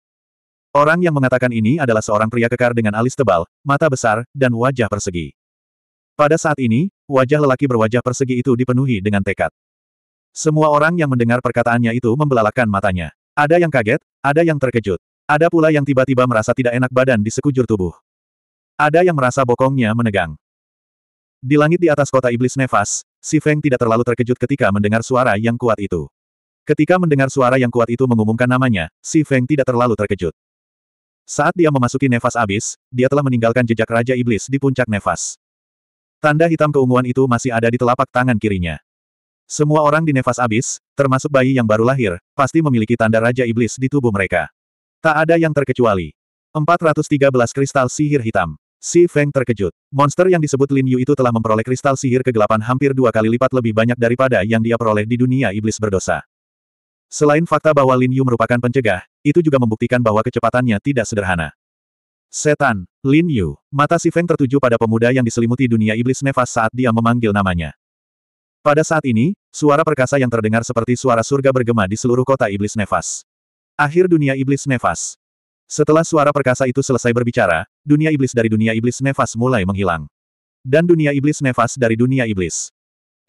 Orang yang mengatakan ini adalah seorang pria kekar dengan alis tebal, mata besar, dan wajah persegi. Pada saat ini, wajah lelaki berwajah persegi itu dipenuhi dengan tekad. Semua orang yang mendengar perkataannya itu membelalakan matanya. Ada yang kaget, ada yang terkejut. Ada pula yang tiba-tiba merasa tidak enak badan di sekujur tubuh. Ada yang merasa bokongnya menegang. Di langit di atas kota iblis Nevas, Si Feng tidak terlalu terkejut ketika mendengar suara yang kuat itu. Ketika mendengar suara yang kuat itu mengumumkan namanya, Si Feng tidak terlalu terkejut. Saat dia memasuki Nevas Abis, dia telah meninggalkan jejak Raja Iblis di puncak Nevas. Tanda hitam keunguan itu masih ada di telapak tangan kirinya. Semua orang di Nevas Abis, termasuk bayi yang baru lahir, pasti memiliki tanda Raja Iblis di tubuh mereka. Tak ada yang terkecuali. 413 kristal sihir hitam. Si Feng terkejut. Monster yang disebut Lin Yu itu telah memperoleh kristal sihir kegelapan hampir dua kali lipat lebih banyak daripada yang dia peroleh di dunia iblis berdosa. Selain fakta bahwa Lin Yu merupakan pencegah, itu juga membuktikan bahwa kecepatannya tidak sederhana. Setan, Lin Yu. Mata si Feng tertuju pada pemuda yang diselimuti dunia iblis nefas saat dia memanggil namanya. Pada saat ini, suara perkasa yang terdengar seperti suara surga bergema di seluruh kota iblis nefas. Akhir dunia iblis nefas. Setelah suara perkasa itu selesai berbicara, dunia iblis dari dunia iblis nefas mulai menghilang. Dan dunia iblis nefas dari dunia iblis.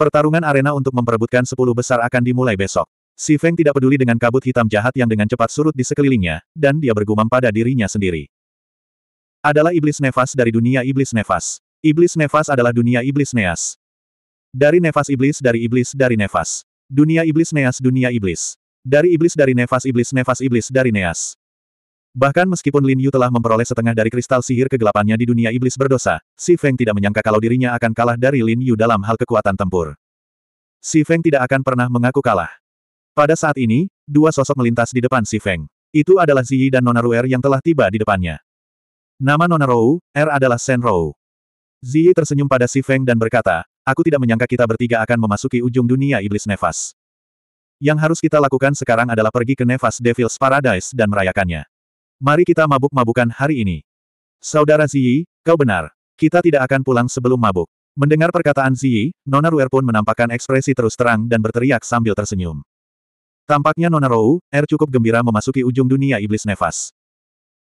Pertarungan arena untuk memperebutkan sepuluh besar akan dimulai besok. Si Feng tidak peduli dengan kabut hitam jahat yang dengan cepat surut di sekelilingnya, dan dia bergumam pada dirinya sendiri. Adalah iblis nefas dari dunia iblis nefas. Iblis nefas adalah dunia iblis neas. Dari nefas iblis dari iblis dari nefas. Dunia iblis neas dunia iblis. Dari iblis dari nefas iblis nefas iblis dari neas. Bahkan meskipun Lin Yu telah memperoleh setengah dari kristal sihir kegelapannya di dunia iblis berdosa, Si Feng tidak menyangka kalau dirinya akan kalah dari Lin Yu dalam hal kekuatan tempur. Si Feng tidak akan pernah mengaku kalah. Pada saat ini, dua sosok melintas di depan Si Feng. Itu adalah Ziyi dan Nona Ruer yang telah tiba di depannya. Nama Nona Rou, R adalah Sen Rou. Ziyi tersenyum pada Si Feng dan berkata, aku tidak menyangka kita bertiga akan memasuki ujung dunia iblis nefas. Yang harus kita lakukan sekarang adalah pergi ke Nefas Devil's Paradise dan merayakannya. Mari kita mabuk-mabukan hari ini. Saudara Ziyi, kau benar. Kita tidak akan pulang sebelum mabuk. Mendengar perkataan Ziyi, Nona Ruer pun menampakkan ekspresi terus terang dan berteriak sambil tersenyum. Tampaknya Nona Rou, Er cukup gembira memasuki ujung dunia iblis nefas.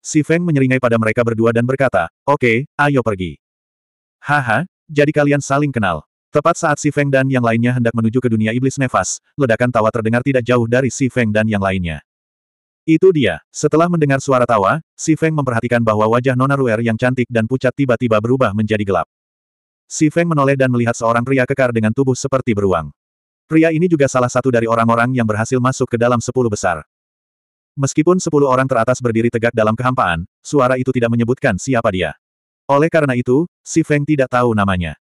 Si Feng menyeringai pada mereka berdua dan berkata, Oke, ayo pergi. Haha, jadi kalian saling kenal. Tepat saat Si Feng dan yang lainnya hendak menuju ke dunia iblis nefas, ledakan tawa terdengar tidak jauh dari Si Feng dan yang lainnya. Itu dia. Setelah mendengar suara tawa, Si Feng memperhatikan bahwa wajah Nona Ruer yang cantik dan pucat tiba-tiba berubah menjadi gelap. Si Feng menoleh dan melihat seorang pria kekar dengan tubuh seperti beruang. Pria ini juga salah satu dari orang-orang yang berhasil masuk ke dalam sepuluh besar. Meskipun sepuluh orang teratas berdiri tegak dalam kehampaan, suara itu tidak menyebutkan siapa dia. Oleh karena itu, Si Feng tidak tahu namanya.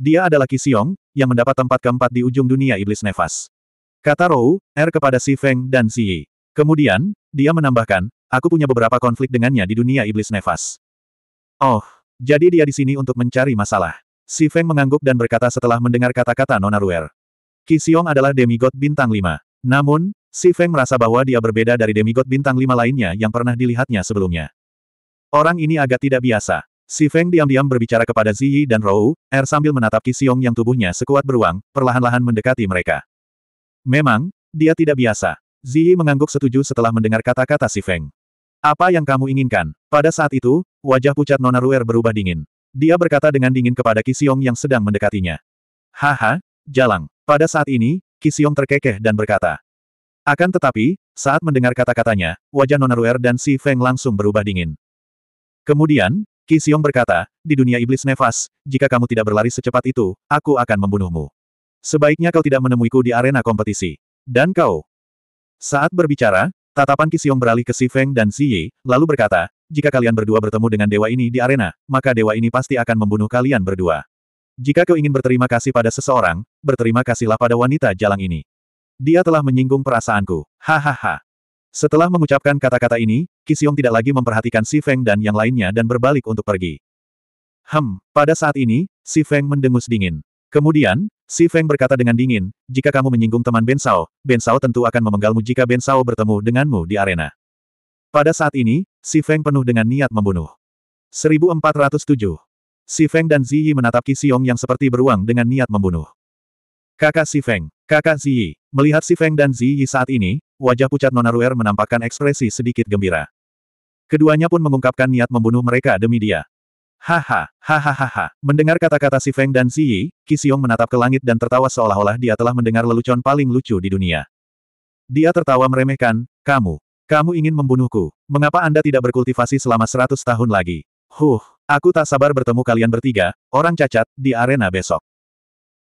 Dia adalah Qi Xiong, yang mendapat tempat keempat di ujung dunia iblis nefas. Kata Rou, R kepada Si Feng dan Si Yi. Kemudian, dia menambahkan, aku punya beberapa konflik dengannya di dunia iblis nefas. Oh, jadi dia di sini untuk mencari masalah. Si Feng mengangguk dan berkata setelah mendengar kata-kata Nona Ruer. Qi Xiong adalah demigod bintang 5. Namun, Si Feng merasa bahwa dia berbeda dari demigod bintang 5 lainnya yang pernah dilihatnya sebelumnya. Orang ini agak tidak biasa. Si Feng diam-diam berbicara kepada Ziyi dan Rou, Er sambil menatap Qi Xiong yang tubuhnya sekuat beruang, perlahan-lahan mendekati mereka. Memang, dia tidak biasa. Ziyi mengangguk setuju setelah mendengar kata-kata si Feng. Apa yang kamu inginkan? Pada saat itu, wajah pucat Nona Ruer berubah dingin. Dia berkata dengan dingin kepada Xiong yang sedang mendekatinya. Haha, jalang. Pada saat ini, Xiong terkekeh dan berkata. Akan tetapi, saat mendengar kata-katanya, wajah Nona Ruer dan Si Feng langsung berubah dingin. Kemudian, Qi Xiong berkata, di dunia iblis nefas, jika kamu tidak berlari secepat itu, aku akan membunuhmu. Sebaiknya kau tidak menemuiku di arena kompetisi. Dan kau. Saat berbicara, tatapan Qi Xiong beralih ke Si Feng dan Si Yi, lalu berkata, jika kalian berdua bertemu dengan dewa ini di arena, maka dewa ini pasti akan membunuh kalian berdua. Jika kau ingin berterima kasih pada seseorang, berterima kasihlah pada wanita jalang ini. Dia telah menyinggung perasaanku. Hahaha. Setelah mengucapkan kata-kata ini, Xiong tidak lagi memperhatikan Si Feng dan yang lainnya dan berbalik untuk pergi. Hem, pada saat ini, Si Feng mendengus dingin. Kemudian, Si Feng berkata dengan dingin, jika kamu menyinggung teman Ben Sao, Ben Sao tentu akan memenggalmu jika Ben Sao bertemu denganmu di arena. Pada saat ini, Si Feng penuh dengan niat membunuh. 1407. Si Feng dan Ziyi menatap Xiong yang seperti beruang dengan niat membunuh. Kakak Si Feng, kakak Ziyi, melihat Si Feng dan Ziyi saat ini, wajah pucat Nona Ruer menampakkan ekspresi sedikit gembira. Keduanya pun mengungkapkan niat membunuh mereka demi dia. Haha, hahaha. Mendengar kata-kata si Feng dan si Yi, Xiong menatap ke langit dan tertawa seolah-olah dia telah mendengar lelucon paling lucu di dunia. Dia tertawa meremehkan, kamu. Kamu ingin membunuhku. Mengapa Anda tidak berkultivasi selama seratus tahun lagi? Huh, aku tak sabar bertemu kalian bertiga, orang cacat, di arena besok.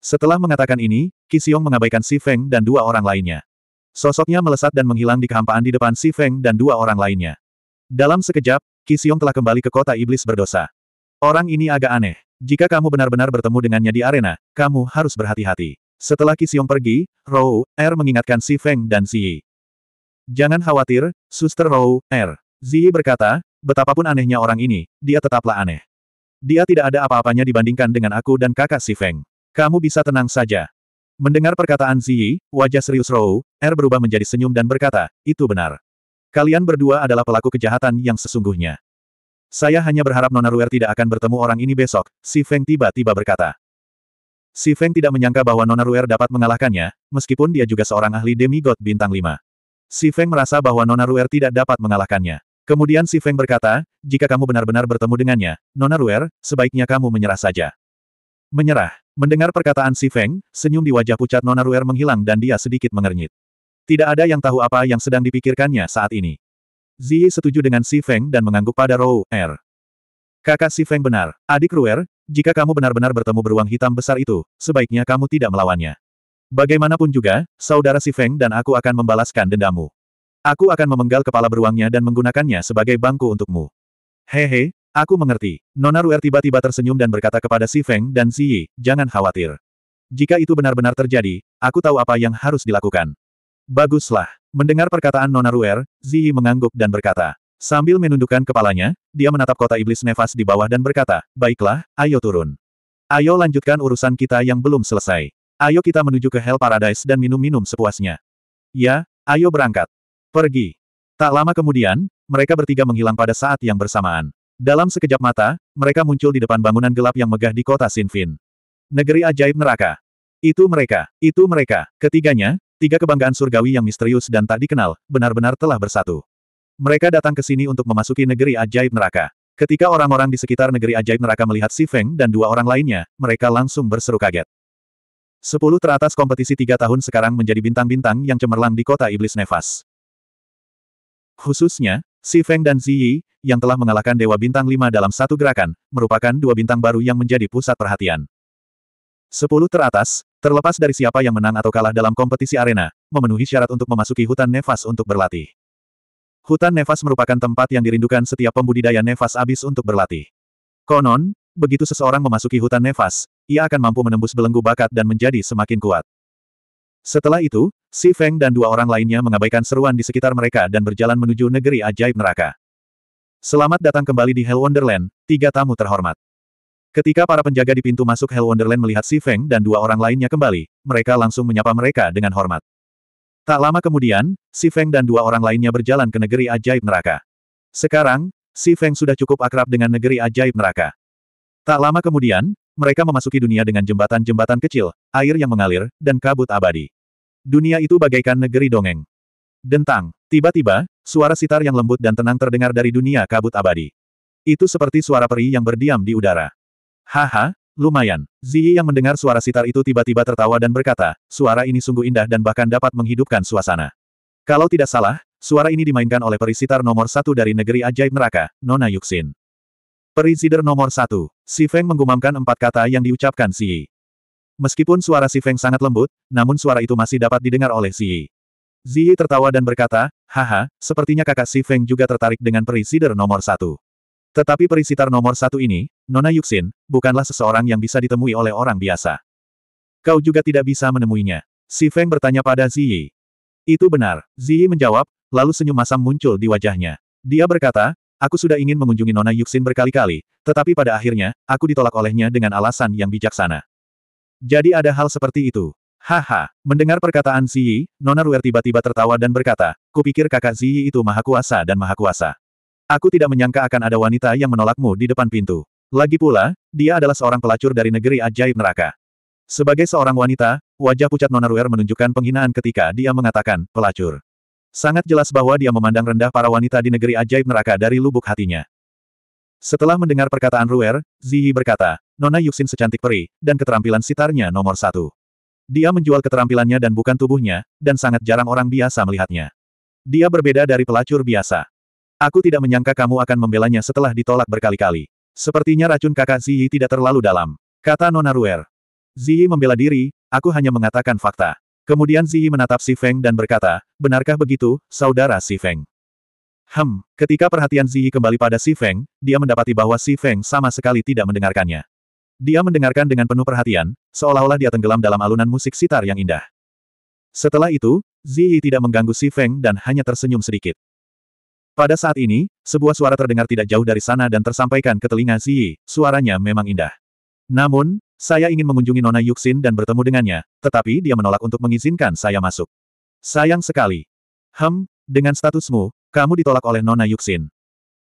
Setelah mengatakan ini, Xiong mengabaikan Si Feng dan dua orang lainnya. Sosoknya melesat dan menghilang di kehampaan di depan Si Feng dan dua orang lainnya. Dalam sekejap, Qi Xiong telah kembali ke kota iblis berdosa. Orang ini agak aneh. Jika kamu benar-benar bertemu dengannya di arena, kamu harus berhati-hati. Setelah Qi Xiong pergi, Rou, Er mengingatkan Si Feng dan Yi. Jangan khawatir, Suster Rou, Er. Yi berkata, betapapun anehnya orang ini, dia tetaplah aneh. Dia tidak ada apa-apanya dibandingkan dengan aku dan kakak Si Feng. Kamu bisa tenang saja. Mendengar perkataan Ziyi, wajah serius Rou, Er berubah menjadi senyum dan berkata, itu benar. Kalian berdua adalah pelaku kejahatan yang sesungguhnya. Saya hanya berharap Nona Ruer tidak akan bertemu orang ini besok, Si Feng tiba-tiba berkata. Si Feng tidak menyangka bahwa Nona Ruer dapat mengalahkannya, meskipun dia juga seorang ahli demigod bintang 5. Si Feng merasa bahwa Nona Ruer tidak dapat mengalahkannya. Kemudian Si Feng berkata, jika kamu benar-benar bertemu dengannya, Nona Ruer, sebaiknya kamu menyerah saja. Menyerah. Mendengar perkataan Si Feng, senyum di wajah pucat Nona Ruer menghilang dan dia sedikit mengernyit. Tidak ada yang tahu apa yang sedang dipikirkannya saat ini. Ziyi setuju dengan Si Feng dan mengangguk pada Rou, Er. Kakak Si Feng benar. Adik Ruer, jika kamu benar-benar bertemu beruang hitam besar itu, sebaiknya kamu tidak melawannya. Bagaimanapun juga, saudara Si Feng dan aku akan membalaskan dendamu. Aku akan memenggal kepala beruangnya dan menggunakannya sebagai bangku untukmu. Hehe, Aku mengerti. Nona Ruer tiba-tiba tersenyum dan berkata kepada Si Feng dan Si Yi, jangan khawatir. Jika itu benar-benar terjadi, aku tahu apa yang harus dilakukan. Baguslah. Mendengar perkataan Nona Ruer, Zi Yi mengangguk dan berkata. Sambil menundukkan kepalanya, dia menatap kota iblis Nefas di bawah dan berkata, baiklah, ayo turun. Ayo lanjutkan urusan kita yang belum selesai. Ayo kita menuju ke Hell Paradise dan minum-minum sepuasnya. Ya, ayo berangkat. Pergi. Tak lama kemudian, mereka bertiga menghilang pada saat yang bersamaan. Dalam sekejap mata, mereka muncul di depan bangunan gelap yang megah di kota Sinfin. Negeri ajaib neraka. Itu mereka, itu mereka. Ketiganya, tiga kebanggaan surgawi yang misterius dan tak dikenal, benar-benar telah bersatu. Mereka datang ke sini untuk memasuki negeri ajaib neraka. Ketika orang-orang di sekitar negeri ajaib neraka melihat Si Feng dan dua orang lainnya, mereka langsung berseru kaget. Sepuluh teratas kompetisi tiga tahun sekarang menjadi bintang-bintang yang cemerlang di kota iblis nefas. Khususnya, Si Feng dan Ziyi, yang telah mengalahkan Dewa Bintang 5 dalam satu gerakan, merupakan dua bintang baru yang menjadi pusat perhatian. Sepuluh teratas, terlepas dari siapa yang menang atau kalah dalam kompetisi arena, memenuhi syarat untuk memasuki hutan Nefas untuk berlatih. Hutan Nefas merupakan tempat yang dirindukan setiap pembudidaya Nefas abis untuk berlatih. Konon, begitu seseorang memasuki hutan Nefas, ia akan mampu menembus belenggu bakat dan menjadi semakin kuat. Setelah itu, Si Feng dan dua orang lainnya mengabaikan seruan di sekitar mereka dan berjalan menuju negeri ajaib neraka. Selamat datang kembali di Hell Wonderland, tiga tamu terhormat. Ketika para penjaga di pintu masuk Hell Wonderland melihat Si Feng dan dua orang lainnya kembali, mereka langsung menyapa mereka dengan hormat. Tak lama kemudian, Si Feng dan dua orang lainnya berjalan ke negeri ajaib neraka. Sekarang, Si Feng sudah cukup akrab dengan negeri ajaib neraka. Tak lama kemudian, mereka memasuki dunia dengan jembatan-jembatan kecil, air yang mengalir, dan kabut abadi. Dunia itu bagaikan negeri dongeng. Dentang. Tiba-tiba, suara sitar yang lembut dan tenang terdengar dari dunia kabut abadi. Itu seperti suara peri yang berdiam di udara. Haha, lumayan. Ziyi yang mendengar suara sitar itu tiba-tiba tertawa dan berkata, suara ini sungguh indah dan bahkan dapat menghidupkan suasana. Kalau tidak salah, suara ini dimainkan oleh peri sitar nomor satu dari negeri ajaib neraka, Nona Yuxin. Perisider nomor satu. Si Feng menggumamkan empat kata yang diucapkan Si Yi. Meskipun suara si Feng sangat lembut, namun suara itu masih dapat didengar oleh Si Yi. Ziyi tertawa dan berkata, haha, sepertinya kakak si Feng juga tertarik dengan perisider nomor satu. Tetapi perisitar nomor satu ini, Nona Yuxin, bukanlah seseorang yang bisa ditemui oleh orang biasa. Kau juga tidak bisa menemuinya. Si Feng bertanya pada Ziyi. Itu benar, Ziyi menjawab, lalu senyum masam muncul di wajahnya. Dia berkata, aku sudah ingin mengunjungi Nona Yuxin berkali-kali, tetapi pada akhirnya, aku ditolak olehnya dengan alasan yang bijaksana. Jadi ada hal seperti itu. Haha, mendengar perkataan Ziyi, Nona Ruer tiba-tiba tertawa dan berkata, kupikir kakak Ziyi itu maha kuasa dan maha kuasa. Aku tidak menyangka akan ada wanita yang menolakmu di depan pintu. Lagi pula, dia adalah seorang pelacur dari negeri ajaib neraka. Sebagai seorang wanita, wajah pucat Nona Ruer menunjukkan penghinaan ketika dia mengatakan, pelacur. Sangat jelas bahwa dia memandang rendah para wanita di negeri ajaib neraka dari lubuk hatinya. Setelah mendengar perkataan Ruer, Ziyi berkata, Nona Yuxin secantik peri, dan keterampilan sitarnya nomor satu. Dia menjual keterampilannya dan bukan tubuhnya, dan sangat jarang orang biasa melihatnya. Dia berbeda dari pelacur biasa. Aku tidak menyangka kamu akan membelanya setelah ditolak berkali-kali. Sepertinya racun kakak Ziyi tidak terlalu dalam. Kata Nona Ruer. Ziyi membela diri, aku hanya mengatakan fakta. Kemudian Ziyi menatap Si Feng dan berkata, benarkah begitu, saudara Si Feng? Hem, ketika perhatian Ziyi kembali pada Si Feng, dia mendapati bahwa Si Feng sama sekali tidak mendengarkannya. Dia mendengarkan dengan penuh perhatian, seolah-olah dia tenggelam dalam alunan musik sitar yang indah. Setelah itu, Ziyi tidak mengganggu Si Feng dan hanya tersenyum sedikit. Pada saat ini, sebuah suara terdengar tidak jauh dari sana dan tersampaikan ke telinga Ziyi, suaranya memang indah. Namun, saya ingin mengunjungi Nona Yuxin dan bertemu dengannya, tetapi dia menolak untuk mengizinkan saya masuk. Sayang sekali. Hem, dengan statusmu, kamu ditolak oleh Nona Yuxin.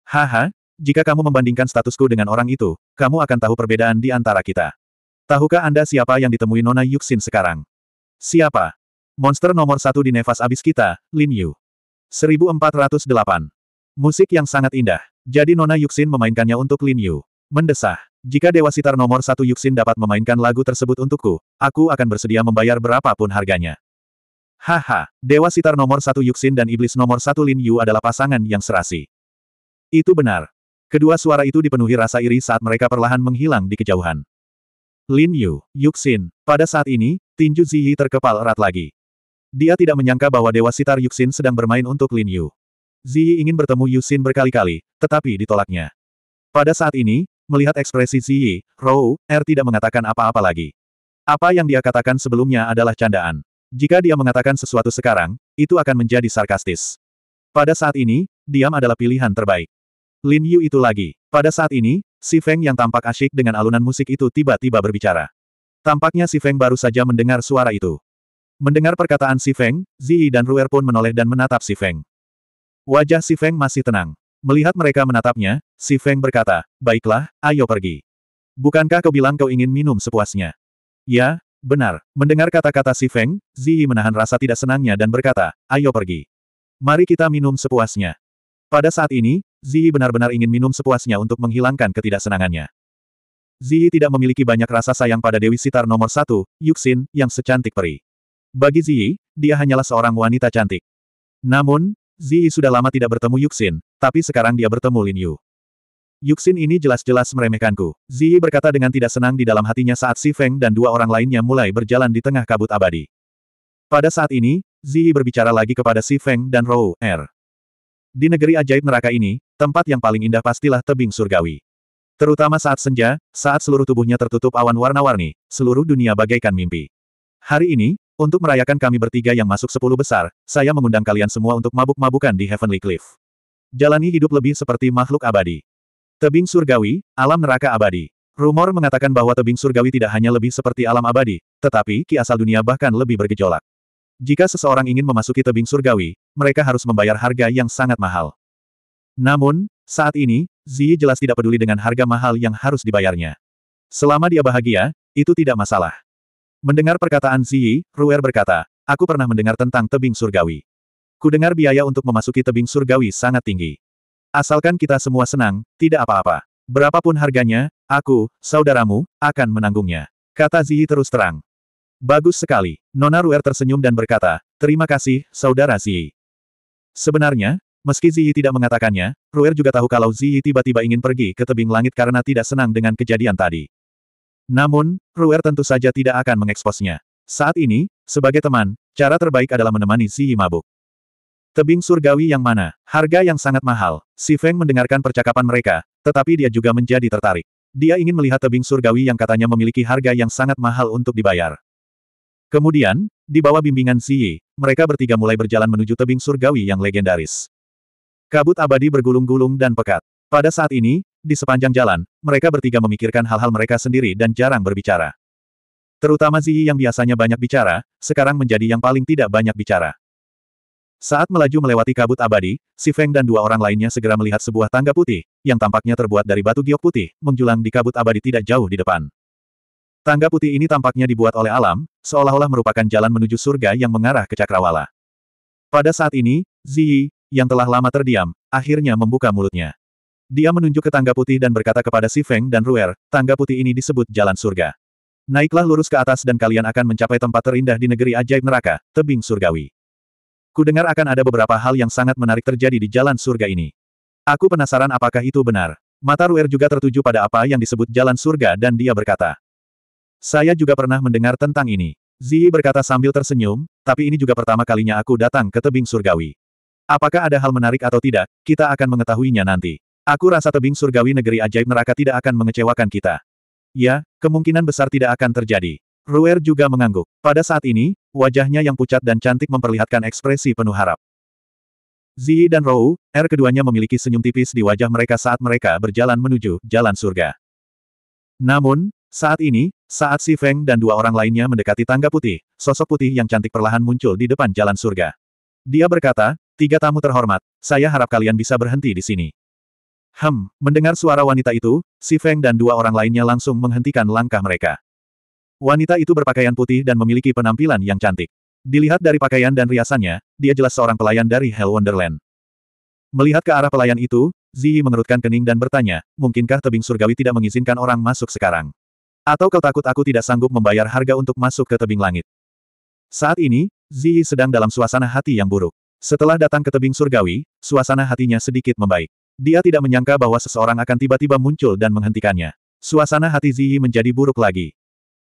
Haha, jika kamu membandingkan statusku dengan orang itu, kamu akan tahu perbedaan di antara kita. Tahukah Anda siapa yang ditemui Nona Yuxin sekarang? Siapa? Monster nomor satu di Nevas Abis kita, Lin Yu. 1408. Musik yang sangat indah. Jadi Nona Yuxin memainkannya untuk Lin Yu. Mendesah. Jika Dewa Sitar nomor satu Yuxin dapat memainkan lagu tersebut untukku, aku akan bersedia membayar berapapun harganya. Haha, Dewa Sitar nomor satu Yuxin dan Iblis nomor satu Lin Yu adalah pasangan yang serasi. Itu benar. Kedua suara itu dipenuhi rasa iri saat mereka perlahan menghilang di kejauhan. Lin Yu, Yuxin. Pada saat ini, tinju Ziyi terkepal erat lagi. Dia tidak menyangka bahwa Dewa Sitar Yuxin sedang bermain untuk Lin Yu. Ziyi ingin bertemu Yuxin berkali-kali, tetapi ditolaknya. Pada saat ini, melihat ekspresi Ziyi, Rou, Er tidak mengatakan apa-apa lagi. Apa yang dia katakan sebelumnya adalah candaan. Jika dia mengatakan sesuatu sekarang, itu akan menjadi sarkastis. Pada saat ini, diam adalah pilihan terbaik. Lin Yu itu lagi. Pada saat ini, Si Feng yang tampak asyik dengan alunan musik itu tiba-tiba berbicara. Tampaknya Si Feng baru saja mendengar suara itu. Mendengar perkataan Si Feng, Ziyi dan Ruer pun menoleh dan menatap Si Feng. Wajah Si Feng masih tenang. Melihat mereka menatapnya, Si Feng berkata, baiklah, ayo pergi. Bukankah kau bilang kau ingin minum sepuasnya? Ya, Benar, mendengar kata-kata si Feng, Ziyi menahan rasa tidak senangnya dan berkata, ayo pergi. Mari kita minum sepuasnya. Pada saat ini, Ziyi benar-benar ingin minum sepuasnya untuk menghilangkan ketidaksenangannya. Ziyi tidak memiliki banyak rasa sayang pada Dewi Sitar nomor satu, Yuxin, yang secantik peri. Bagi Ziyi, dia hanyalah seorang wanita cantik. Namun, Ziyi sudah lama tidak bertemu Yuxin, tapi sekarang dia bertemu Lin Yu. Yuxin ini jelas-jelas meremehkanku. Ziyi berkata dengan tidak senang di dalam hatinya saat Si Feng dan dua orang lainnya mulai berjalan di tengah kabut abadi. Pada saat ini, Ziyi berbicara lagi kepada Si Feng dan Rou, Er. Di negeri ajaib neraka ini, tempat yang paling indah pastilah tebing surgawi. Terutama saat senja, saat seluruh tubuhnya tertutup awan warna-warni, seluruh dunia bagaikan mimpi. Hari ini, untuk merayakan kami bertiga yang masuk sepuluh besar, saya mengundang kalian semua untuk mabuk-mabukan di Heavenly Cliff. Jalani hidup lebih seperti makhluk abadi. Tebing surgawi, alam neraka abadi. Rumor mengatakan bahwa tebing surgawi tidak hanya lebih seperti alam abadi, tetapi ki asal dunia bahkan lebih bergejolak. Jika seseorang ingin memasuki tebing surgawi, mereka harus membayar harga yang sangat mahal. Namun, saat ini, Ziyi jelas tidak peduli dengan harga mahal yang harus dibayarnya. Selama dia bahagia, itu tidak masalah. Mendengar perkataan Ziyi, Ruer berkata, aku pernah mendengar tentang tebing surgawi. Kudengar biaya untuk memasuki tebing surgawi sangat tinggi. Asalkan kita semua senang, tidak apa-apa. Berapapun harganya, aku, saudaramu, akan menanggungnya. Kata Ziyi terus terang. Bagus sekali. Nona Ruer tersenyum dan berkata, terima kasih, saudara Ziyi. Sebenarnya, Meski Ziyi tidak mengatakannya, Ruer juga tahu kalau Ziyi tiba-tiba ingin pergi ke tebing langit karena tidak senang dengan kejadian tadi. Namun, Ruer tentu saja tidak akan mengeksposnya. Saat ini, sebagai teman, cara terbaik adalah menemani Ziyi mabuk. Tebing surgawi yang mana? Harga yang sangat mahal. Si Feng mendengarkan percakapan mereka, tetapi dia juga menjadi tertarik. Dia ingin melihat tebing surgawi yang katanya memiliki harga yang sangat mahal untuk dibayar. Kemudian, di bawah bimbingan Ziyi, mereka bertiga mulai berjalan menuju tebing surgawi yang legendaris. Kabut abadi bergulung-gulung dan pekat. Pada saat ini, di sepanjang jalan, mereka bertiga memikirkan hal-hal mereka sendiri dan jarang berbicara. Terutama Ziyi yang biasanya banyak bicara, sekarang menjadi yang paling tidak banyak bicara. Saat melaju melewati kabut abadi, si Feng dan dua orang lainnya segera melihat sebuah tangga putih, yang tampaknya terbuat dari batu giok putih, menjulang di kabut abadi tidak jauh di depan. Tangga putih ini tampaknya dibuat oleh alam, seolah-olah merupakan jalan menuju surga yang mengarah ke cakrawala. Pada saat ini, Ziyi, yang telah lama terdiam, akhirnya membuka mulutnya. Dia menunjuk ke tangga putih dan berkata kepada si Feng dan Ruer, tangga putih ini disebut jalan surga. Naiklah lurus ke atas dan kalian akan mencapai tempat terindah di negeri ajaib neraka, tebing surgawi. Kudengar akan ada beberapa hal yang sangat menarik terjadi di jalan surga ini. Aku penasaran apakah itu benar. Mata Ruer juga tertuju pada apa yang disebut jalan surga dan dia berkata. Saya juga pernah mendengar tentang ini. Ziyi berkata sambil tersenyum, tapi ini juga pertama kalinya aku datang ke tebing surgawi. Apakah ada hal menarik atau tidak, kita akan mengetahuinya nanti. Aku rasa tebing surgawi negeri ajaib neraka tidak akan mengecewakan kita. Ya, kemungkinan besar tidak akan terjadi. Ruer juga mengangguk. Pada saat ini, wajahnya yang pucat dan cantik memperlihatkan ekspresi penuh harap. Ziyi dan Rou, R keduanya memiliki senyum tipis di wajah mereka saat mereka berjalan menuju jalan surga. Namun, saat ini, saat Si Feng dan dua orang lainnya mendekati tangga putih, sosok putih yang cantik perlahan muncul di depan jalan surga. Dia berkata, Tiga tamu terhormat, saya harap kalian bisa berhenti di sini. Hem, mendengar suara wanita itu, si Feng dan dua orang lainnya langsung menghentikan langkah mereka. Wanita itu berpakaian putih dan memiliki penampilan yang cantik. Dilihat dari pakaian dan riasannya, dia jelas seorang pelayan dari Hell Wonderland. Melihat ke arah pelayan itu, Ziyi mengerutkan kening dan bertanya, mungkinkah tebing surgawi tidak mengizinkan orang masuk sekarang? Atau kau takut aku tidak sanggup membayar harga untuk masuk ke tebing langit? Saat ini, Ziyi sedang dalam suasana hati yang buruk. Setelah datang ke tebing surgawi, suasana hatinya sedikit membaik. Dia tidak menyangka bahwa seseorang akan tiba-tiba muncul dan menghentikannya. Suasana hati Ziyi menjadi buruk lagi.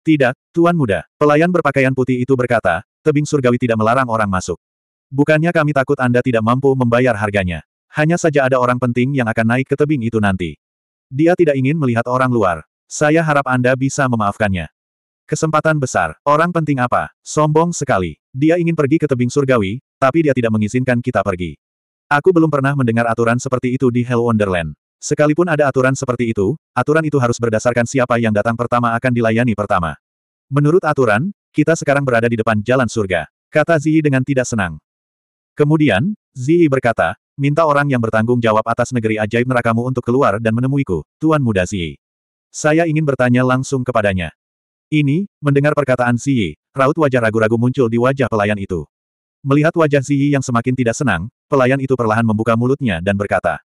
Tidak, Tuan Muda. Pelayan berpakaian putih itu berkata, tebing surgawi tidak melarang orang masuk. Bukannya kami takut Anda tidak mampu membayar harganya. Hanya saja ada orang penting yang akan naik ke tebing itu nanti. Dia tidak ingin melihat orang luar. Saya harap Anda bisa memaafkannya. Kesempatan besar. Orang penting apa? Sombong sekali. Dia ingin pergi ke tebing surgawi, tapi dia tidak mengizinkan kita pergi. Aku belum pernah mendengar aturan seperti itu di Hell Wonderland. Sekalipun ada aturan seperti itu, aturan itu harus berdasarkan siapa yang datang pertama akan dilayani pertama. Menurut aturan, kita sekarang berada di depan jalan surga, kata Ziyi dengan tidak senang. Kemudian, Ziyi berkata, minta orang yang bertanggung jawab atas negeri ajaib nerakamu untuk keluar dan menemuiku, Tuan Muda Ziyi. Saya ingin bertanya langsung kepadanya. Ini, mendengar perkataan Ziyi, raut wajah ragu-ragu muncul di wajah pelayan itu. Melihat wajah Ziyi yang semakin tidak senang, pelayan itu perlahan membuka mulutnya dan berkata.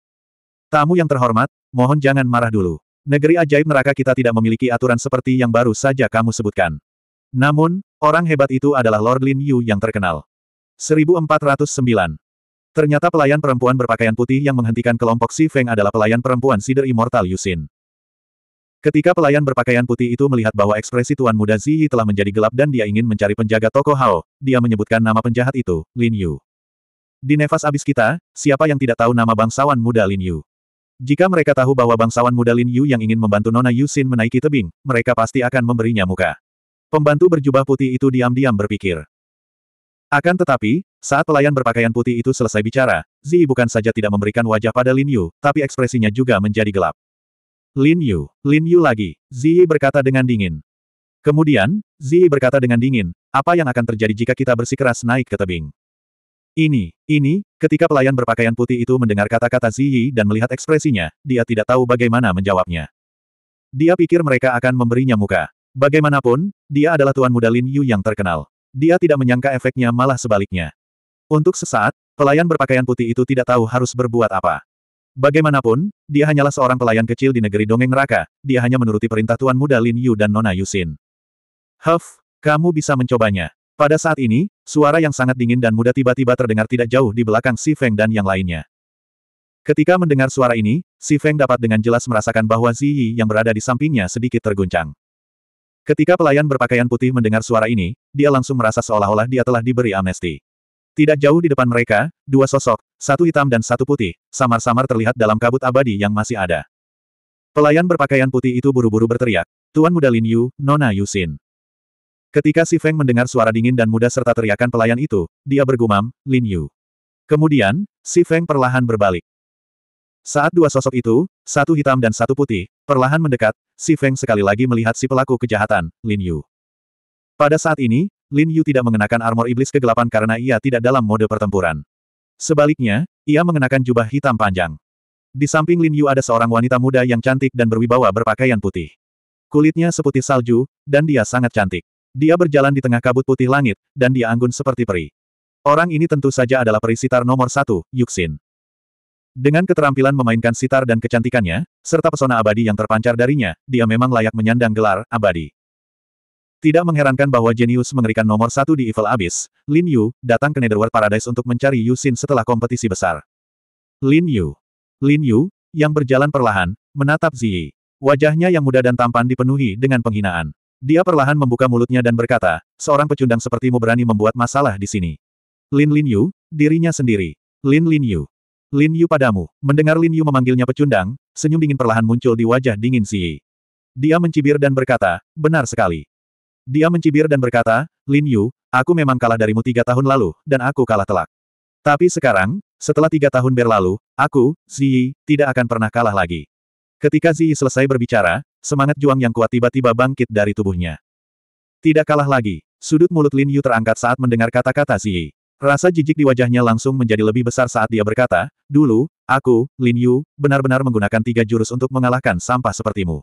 Tamu yang terhormat, mohon jangan marah dulu. Negeri ajaib neraka kita tidak memiliki aturan seperti yang baru saja kamu sebutkan. Namun, orang hebat itu adalah Lord Lin Yu yang terkenal. 1409. Ternyata pelayan perempuan berpakaian putih yang menghentikan kelompok Si Feng adalah pelayan perempuan Sider Immortal Yusin. Ketika pelayan berpakaian putih itu melihat bahwa ekspresi Tuan Muda Ziyi telah menjadi gelap dan dia ingin mencari penjaga toko Hao, dia menyebutkan nama penjahat itu, Lin Yu. Di nefas abis kita, siapa yang tidak tahu nama bangsawan muda Lin Yu? Jika mereka tahu bahwa bangsawan muda Lin Yu yang ingin membantu Nona Yusin menaiki tebing, mereka pasti akan memberinya muka. Pembantu berjubah putih itu diam-diam berpikir. Akan tetapi, saat pelayan berpakaian putih itu selesai bicara, Ziyi bukan saja tidak memberikan wajah pada Lin Yu, tapi ekspresinya juga menjadi gelap. Lin Yu, Lin Yu lagi, Ziyi berkata dengan dingin. Kemudian, Ziyi berkata dengan dingin, apa yang akan terjadi jika kita bersikeras naik ke tebing? Ini, ini, ketika pelayan berpakaian putih itu mendengar kata-kata Ziyi dan melihat ekspresinya, dia tidak tahu bagaimana menjawabnya. Dia pikir mereka akan memberinya muka. Bagaimanapun, dia adalah Tuan Muda Lin Yu yang terkenal. Dia tidak menyangka efeknya malah sebaliknya. Untuk sesaat, pelayan berpakaian putih itu tidak tahu harus berbuat apa. Bagaimanapun, dia hanyalah seorang pelayan kecil di negeri dongeng neraka, dia hanya menuruti perintah Tuan Muda Lin Yu dan Nona Yusin. Huff, kamu bisa mencobanya. Pada saat ini, suara yang sangat dingin dan muda tiba-tiba terdengar tidak jauh di belakang Si Feng dan yang lainnya. Ketika mendengar suara ini, Si Feng dapat dengan jelas merasakan bahwa Ziyi yang berada di sampingnya sedikit terguncang. Ketika pelayan berpakaian putih mendengar suara ini, dia langsung merasa seolah-olah dia telah diberi amnesti. Tidak jauh di depan mereka, dua sosok, satu hitam dan satu putih, samar-samar terlihat dalam kabut abadi yang masih ada. Pelayan berpakaian putih itu buru-buru berteriak, Tuan Muda Lin Yu, Nona Yusin. Ketika Si Feng mendengar suara dingin dan muda serta teriakan pelayan itu, dia bergumam, Lin Yu. Kemudian, Si Feng perlahan berbalik. Saat dua sosok itu, satu hitam dan satu putih, perlahan mendekat, Si Feng sekali lagi melihat si pelaku kejahatan, Lin Yu. Pada saat ini, Lin Yu tidak mengenakan armor iblis kegelapan karena ia tidak dalam mode pertempuran. Sebaliknya, ia mengenakan jubah hitam panjang. Di samping Lin Yu ada seorang wanita muda yang cantik dan berwibawa berpakaian putih. Kulitnya seputih salju, dan dia sangat cantik. Dia berjalan di tengah kabut putih langit, dan dia anggun seperti peri. Orang ini tentu saja adalah peri sitar nomor satu, Yuxin. Dengan keterampilan memainkan sitar dan kecantikannya, serta pesona abadi yang terpancar darinya, dia memang layak menyandang gelar abadi. Tidak mengherankan bahwa jenius mengerikan nomor satu di Evil Abyss, Lin Yu, datang ke Netherworld Paradise untuk mencari Yu Xin setelah kompetisi besar. Lin Yu. Lin Yu, yang berjalan perlahan, menatap Ziyi. Wajahnya yang muda dan tampan dipenuhi dengan penghinaan. Dia perlahan membuka mulutnya dan berkata, seorang pecundang sepertimu berani membuat masalah di sini. Lin Lin Yu, dirinya sendiri. Lin Lin Yu. Lin Yu padamu. Mendengar Lin Yu memanggilnya pecundang, senyum dingin perlahan muncul di wajah dingin Si. Dia mencibir dan berkata, benar sekali. Dia mencibir dan berkata, Lin Yu, aku memang kalah darimu tiga tahun lalu, dan aku kalah telak. Tapi sekarang, setelah tiga tahun berlalu, aku, Ziyi, tidak akan pernah kalah lagi. Ketika Ziyi selesai berbicara, semangat juang yang kuat tiba-tiba bangkit dari tubuhnya. Tidak kalah lagi. Sudut mulut Lin Yu terangkat saat mendengar kata-kata Ziyi. Rasa jijik di wajahnya langsung menjadi lebih besar saat dia berkata, Dulu, aku, Lin Yu, benar-benar menggunakan tiga jurus untuk mengalahkan sampah sepertimu.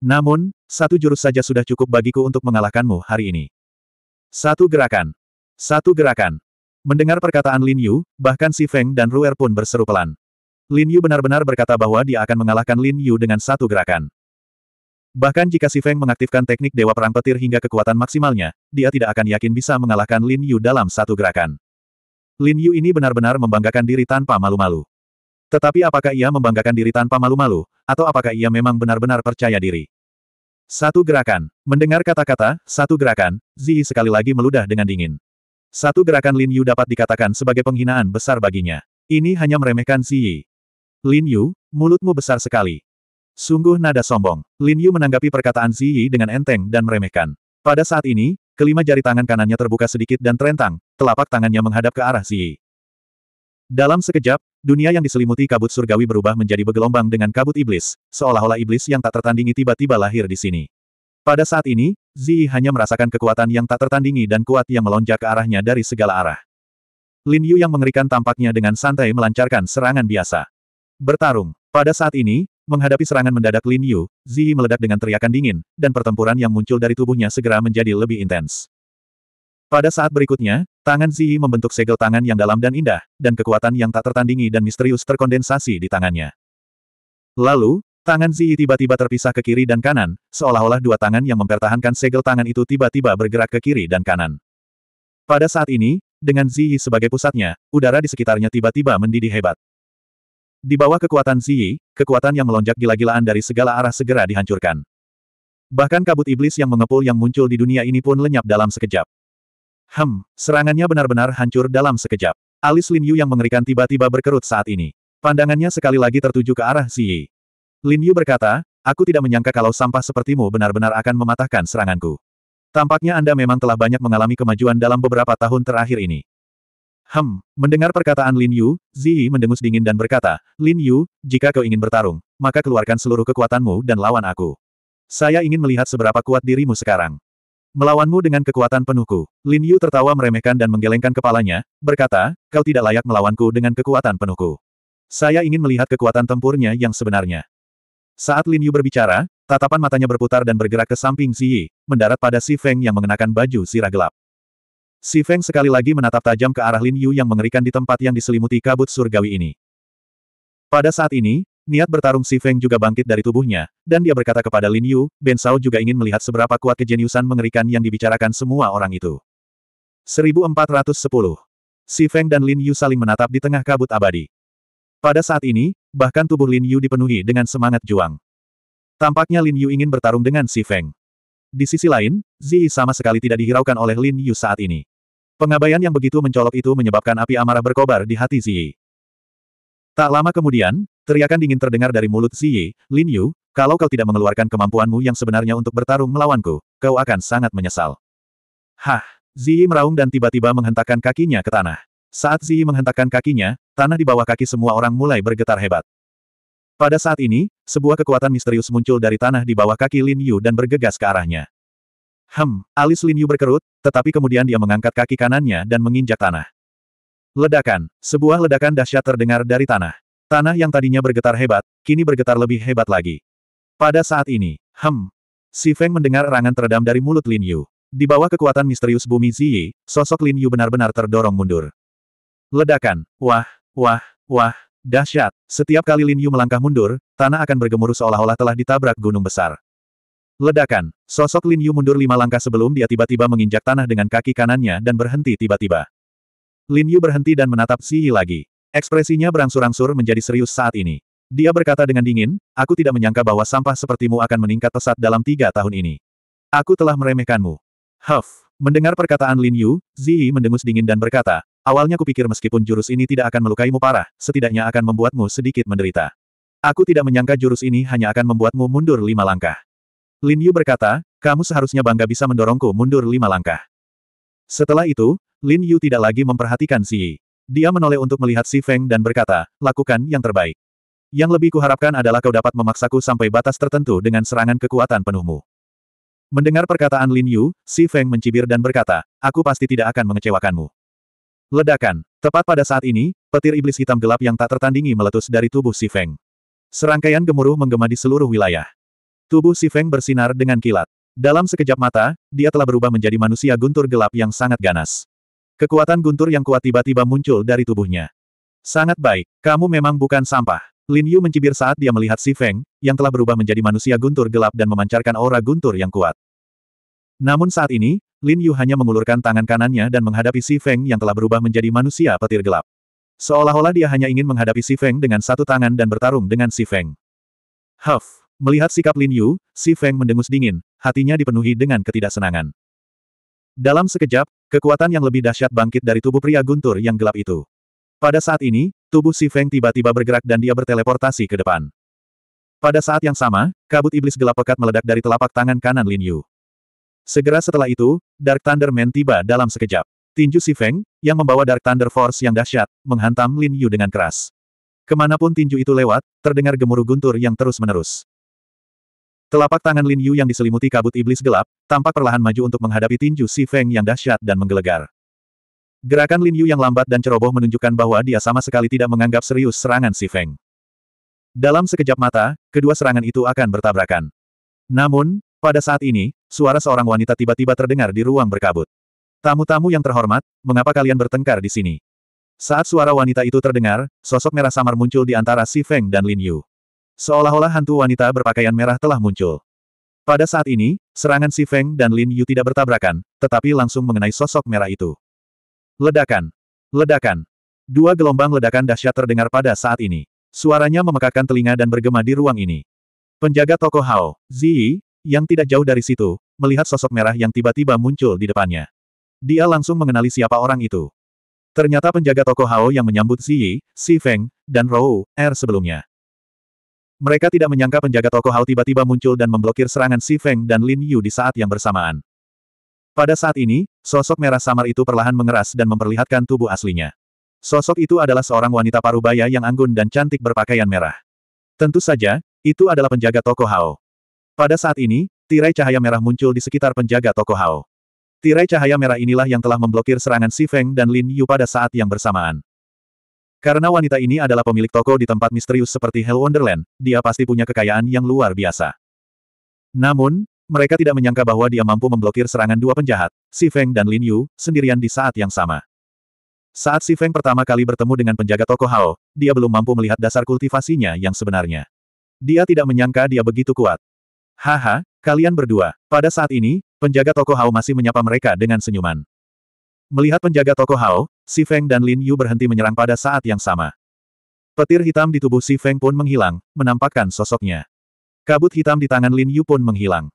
Namun, satu jurus saja sudah cukup bagiku untuk mengalahkanmu hari ini. Satu gerakan. Satu gerakan. Mendengar perkataan Lin Yu, bahkan Si Feng dan Ruer pun berseru pelan. Lin Yu benar-benar berkata bahwa dia akan mengalahkan Lin Yu dengan satu gerakan. Bahkan jika Si Feng mengaktifkan teknik Dewa Perang Petir hingga kekuatan maksimalnya, dia tidak akan yakin bisa mengalahkan Lin Yu dalam satu gerakan. Lin Yu ini benar-benar membanggakan diri tanpa malu-malu. Tetapi apakah ia membanggakan diri tanpa malu-malu, atau apakah ia memang benar-benar percaya diri? Satu gerakan. Mendengar kata-kata, satu gerakan, Ziyi sekali lagi meludah dengan dingin. Satu gerakan Lin Yu dapat dikatakan sebagai penghinaan besar baginya. Ini hanya meremehkan Ziyi. Lin Yu, mulutmu besar sekali. Sungguh nada sombong. Lin Yu menanggapi perkataan Ziyi dengan enteng dan meremehkan. Pada saat ini, kelima jari tangan kanannya terbuka sedikit dan terentang, telapak tangannya menghadap ke arah Ziyi. Dalam sekejap, dunia yang diselimuti kabut surgawi berubah menjadi bergelombang dengan kabut iblis, seolah-olah iblis yang tak tertandingi tiba-tiba lahir di sini. Pada saat ini, Ziyi hanya merasakan kekuatan yang tak tertandingi dan kuat yang melonjak ke arahnya dari segala arah. Lin Yu yang mengerikan tampaknya dengan santai melancarkan serangan biasa. Bertarung. Pada saat ini, Menghadapi serangan mendadak Lin Yu, Ziyi meledak dengan teriakan dingin, dan pertempuran yang muncul dari tubuhnya segera menjadi lebih intens. Pada saat berikutnya, tangan Ziyi membentuk segel tangan yang dalam dan indah, dan kekuatan yang tak tertandingi dan misterius terkondensasi di tangannya. Lalu, tangan Ziyi tiba-tiba terpisah ke kiri dan kanan, seolah-olah dua tangan yang mempertahankan segel tangan itu tiba-tiba bergerak ke kiri dan kanan. Pada saat ini, dengan Ziyi sebagai pusatnya, udara di sekitarnya tiba-tiba mendidih hebat. Di bawah kekuatan Ziyi, kekuatan yang melonjak gila-gilaan dari segala arah segera dihancurkan. Bahkan kabut iblis yang mengepul yang muncul di dunia ini pun lenyap dalam sekejap. Hem, serangannya benar-benar hancur dalam sekejap. Alis Lin Yu yang mengerikan tiba-tiba berkerut saat ini. Pandangannya sekali lagi tertuju ke arah Ziyi. Lin Yu berkata, aku tidak menyangka kalau sampah sepertimu benar-benar akan mematahkan seranganku. Tampaknya Anda memang telah banyak mengalami kemajuan dalam beberapa tahun terakhir ini. Hem, mendengar perkataan Lin Yu, Ziyi mendengus dingin dan berkata, Lin Yu, jika kau ingin bertarung, maka keluarkan seluruh kekuatanmu dan lawan aku. Saya ingin melihat seberapa kuat dirimu sekarang. Melawanmu dengan kekuatan penuhku. Lin Yu tertawa meremehkan dan menggelengkan kepalanya, berkata, kau tidak layak melawanku dengan kekuatan penuhku. Saya ingin melihat kekuatan tempurnya yang sebenarnya. Saat Lin Yu berbicara, tatapan matanya berputar dan bergerak ke samping Ziyi, mendarat pada Si Feng yang mengenakan baju sirah gelap. Si Feng sekali lagi menatap tajam ke arah Lin Yu yang mengerikan di tempat yang diselimuti kabut surgawi ini. Pada saat ini, niat bertarung Si Feng juga bangkit dari tubuhnya, dan dia berkata kepada Lin Yu, Ben Sao juga ingin melihat seberapa kuat kejeniusan mengerikan yang dibicarakan semua orang itu. 1410. Si Feng dan Lin Yu saling menatap di tengah kabut abadi. Pada saat ini, bahkan tubuh Lin Yu dipenuhi dengan semangat juang. Tampaknya Lin Yu ingin bertarung dengan Si Feng. Di sisi lain, Ziyi sama sekali tidak dihiraukan oleh Lin Yu saat ini. Pengabaian yang begitu mencolok itu menyebabkan api amarah berkobar di hati Ziyi. Tak lama kemudian, teriakan dingin terdengar dari mulut Ziyi, Lin Yu, kalau kau tidak mengeluarkan kemampuanmu yang sebenarnya untuk bertarung melawanku, kau akan sangat menyesal. Hah, Ziyi meraung dan tiba-tiba menghentakkan kakinya ke tanah. Saat Ziyi menghentakkan kakinya, tanah di bawah kaki semua orang mulai bergetar hebat. Pada saat ini, sebuah kekuatan misterius muncul dari tanah di bawah kaki Lin Yu dan bergegas ke arahnya. Hem, alis Lin Yu berkerut, tetapi kemudian dia mengangkat kaki kanannya dan menginjak tanah. Ledakan, sebuah ledakan dahsyat terdengar dari tanah. Tanah yang tadinya bergetar hebat, kini bergetar lebih hebat lagi. Pada saat ini, hem, Si Feng mendengar erangan teredam dari mulut Lin Yu. Di bawah kekuatan misterius bumi Ziyi, sosok Lin Yu benar-benar terdorong mundur. Ledakan. Wah, wah, wah, dahsyat. Setiap kali Lin Yu melangkah mundur, tanah akan bergemuruh seolah-olah telah ditabrak gunung besar. Ledakan. Sosok Lin Yu mundur lima langkah sebelum dia tiba-tiba menginjak tanah dengan kaki kanannya dan berhenti tiba-tiba. Lin Yu berhenti dan menatap Yi lagi. Ekspresinya berangsur-angsur menjadi serius saat ini. Dia berkata dengan dingin, aku tidak menyangka bahwa sampah sepertimu akan meningkat pesat dalam tiga tahun ini. Aku telah meremehkanmu. Huff. Mendengar perkataan Lin Yu, Ziyi mendengus dingin dan berkata, Awalnya kupikir meskipun jurus ini tidak akan melukaimu parah, setidaknya akan membuatmu sedikit menderita. Aku tidak menyangka jurus ini hanya akan membuatmu mundur lima langkah. Lin Yu berkata, kamu seharusnya bangga bisa mendorongku mundur lima langkah. Setelah itu, Lin Yu tidak lagi memperhatikan Si Yi. Dia menoleh untuk melihat Si Feng dan berkata, lakukan yang terbaik. Yang lebih kuharapkan adalah kau dapat memaksaku sampai batas tertentu dengan serangan kekuatan penuhmu. Mendengar perkataan Lin Yu, Si Feng mencibir dan berkata, aku pasti tidak akan mengecewakanmu. Ledakan. Tepat pada saat ini, petir iblis hitam gelap yang tak tertandingi meletus dari tubuh Si Feng. Serangkaian gemuruh menggema di seluruh wilayah. Tubuh Si Feng bersinar dengan kilat. Dalam sekejap mata, dia telah berubah menjadi manusia guntur gelap yang sangat ganas. Kekuatan guntur yang kuat tiba-tiba muncul dari tubuhnya. Sangat baik, kamu memang bukan sampah. Lin Yu mencibir saat dia melihat Si Feng, yang telah berubah menjadi manusia guntur gelap dan memancarkan aura guntur yang kuat. Namun saat ini, Lin Yu hanya mengulurkan tangan kanannya dan menghadapi Si Feng yang telah berubah menjadi manusia petir gelap. Seolah-olah dia hanya ingin menghadapi Si Feng dengan satu tangan dan bertarung dengan Si Feng. Huff. Melihat sikap Lin Yu, Si Feng mendengus dingin, hatinya dipenuhi dengan ketidaksenangan. Dalam sekejap, kekuatan yang lebih dahsyat bangkit dari tubuh pria guntur yang gelap itu. Pada saat ini, tubuh Si Feng tiba-tiba bergerak dan dia berteleportasi ke depan. Pada saat yang sama, kabut iblis gelap pekat meledak dari telapak tangan kanan Lin Yu. Segera setelah itu, Dark Thunder Man tiba dalam sekejap. Tinju Si Feng, yang membawa Dark Thunder Force yang dahsyat, menghantam Lin Yu dengan keras. Ke mana pun tinju itu lewat, terdengar gemuruh guntur yang terus-menerus. Telapak tangan Lin Yu yang diselimuti kabut iblis gelap, tampak perlahan maju untuk menghadapi tinju Si Feng yang dahsyat dan menggelegar. Gerakan Lin Yu yang lambat dan ceroboh menunjukkan bahwa dia sama sekali tidak menganggap serius serangan Si Feng. Dalam sekejap mata, kedua serangan itu akan bertabrakan. Namun, pada saat ini, suara seorang wanita tiba-tiba terdengar di ruang berkabut. Tamu-tamu yang terhormat, mengapa kalian bertengkar di sini? Saat suara wanita itu terdengar, sosok merah samar muncul di antara Si Feng dan Lin Yu. Seolah-olah hantu wanita berpakaian merah telah muncul. Pada saat ini, serangan Si Feng dan Lin Yu tidak bertabrakan, tetapi langsung mengenai sosok merah itu. Ledakan! Ledakan! Dua gelombang ledakan dahsyat terdengar pada saat ini. Suaranya memekakkan telinga dan bergema di ruang ini. Penjaga toko Hao, Ziyi, yang tidak jauh dari situ, melihat sosok merah yang tiba-tiba muncul di depannya. Dia langsung mengenali siapa orang itu. Ternyata penjaga toko Hao yang menyambut Ziyi, Si Feng, dan Rou, Er sebelumnya. Mereka tidak menyangka penjaga toko Hao tiba-tiba muncul dan memblokir serangan Si Feng dan Lin Yu di saat yang bersamaan. Pada saat ini, sosok merah samar itu perlahan mengeras dan memperlihatkan tubuh aslinya. Sosok itu adalah seorang wanita parubaya yang anggun dan cantik berpakaian merah. Tentu saja, itu adalah penjaga toko Hao. Pada saat ini, tirai cahaya merah muncul di sekitar penjaga toko Hao. Tirai cahaya merah inilah yang telah memblokir serangan Si Feng dan Lin Yu pada saat yang bersamaan. Karena wanita ini adalah pemilik toko di tempat misterius seperti Hell Wonderland, dia pasti punya kekayaan yang luar biasa. Namun, mereka tidak menyangka bahwa dia mampu memblokir serangan dua penjahat, Si Feng dan Lin Yu, sendirian di saat yang sama. Saat Si Feng pertama kali bertemu dengan penjaga toko Hao, dia belum mampu melihat dasar kultivasinya yang sebenarnya. Dia tidak menyangka dia begitu kuat. Haha, kalian berdua. Pada saat ini, penjaga toko Hao masih menyapa mereka dengan senyuman. Melihat penjaga toko Hao, Si Feng dan Lin Yu berhenti menyerang pada saat yang sama. Petir hitam di tubuh Si Feng pun menghilang, menampakkan sosoknya. Kabut hitam di tangan Lin Yu pun menghilang.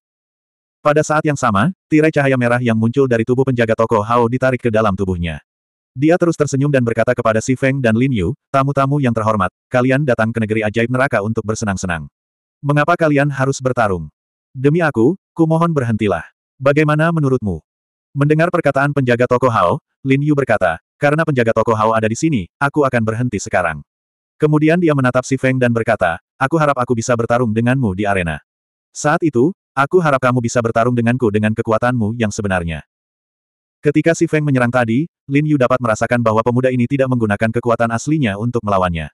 Pada saat yang sama, tirai cahaya merah yang muncul dari tubuh penjaga toko Hao ditarik ke dalam tubuhnya. Dia terus tersenyum dan berkata kepada Si Feng dan Lin Yu, tamu-tamu yang terhormat, kalian datang ke negeri ajaib neraka untuk bersenang-senang. Mengapa kalian harus bertarung? Demi aku, kumohon berhentilah. Bagaimana menurutmu? Mendengar perkataan penjaga toko Hao, Lin Yu berkata, karena penjaga toko Hao ada di sini, aku akan berhenti sekarang. Kemudian dia menatap Si Feng dan berkata, aku harap aku bisa bertarung denganmu di arena. Saat itu, aku harap kamu bisa bertarung denganku dengan kekuatanmu yang sebenarnya. Ketika Si Feng menyerang tadi, Lin Yu dapat merasakan bahwa pemuda ini tidak menggunakan kekuatan aslinya untuk melawannya.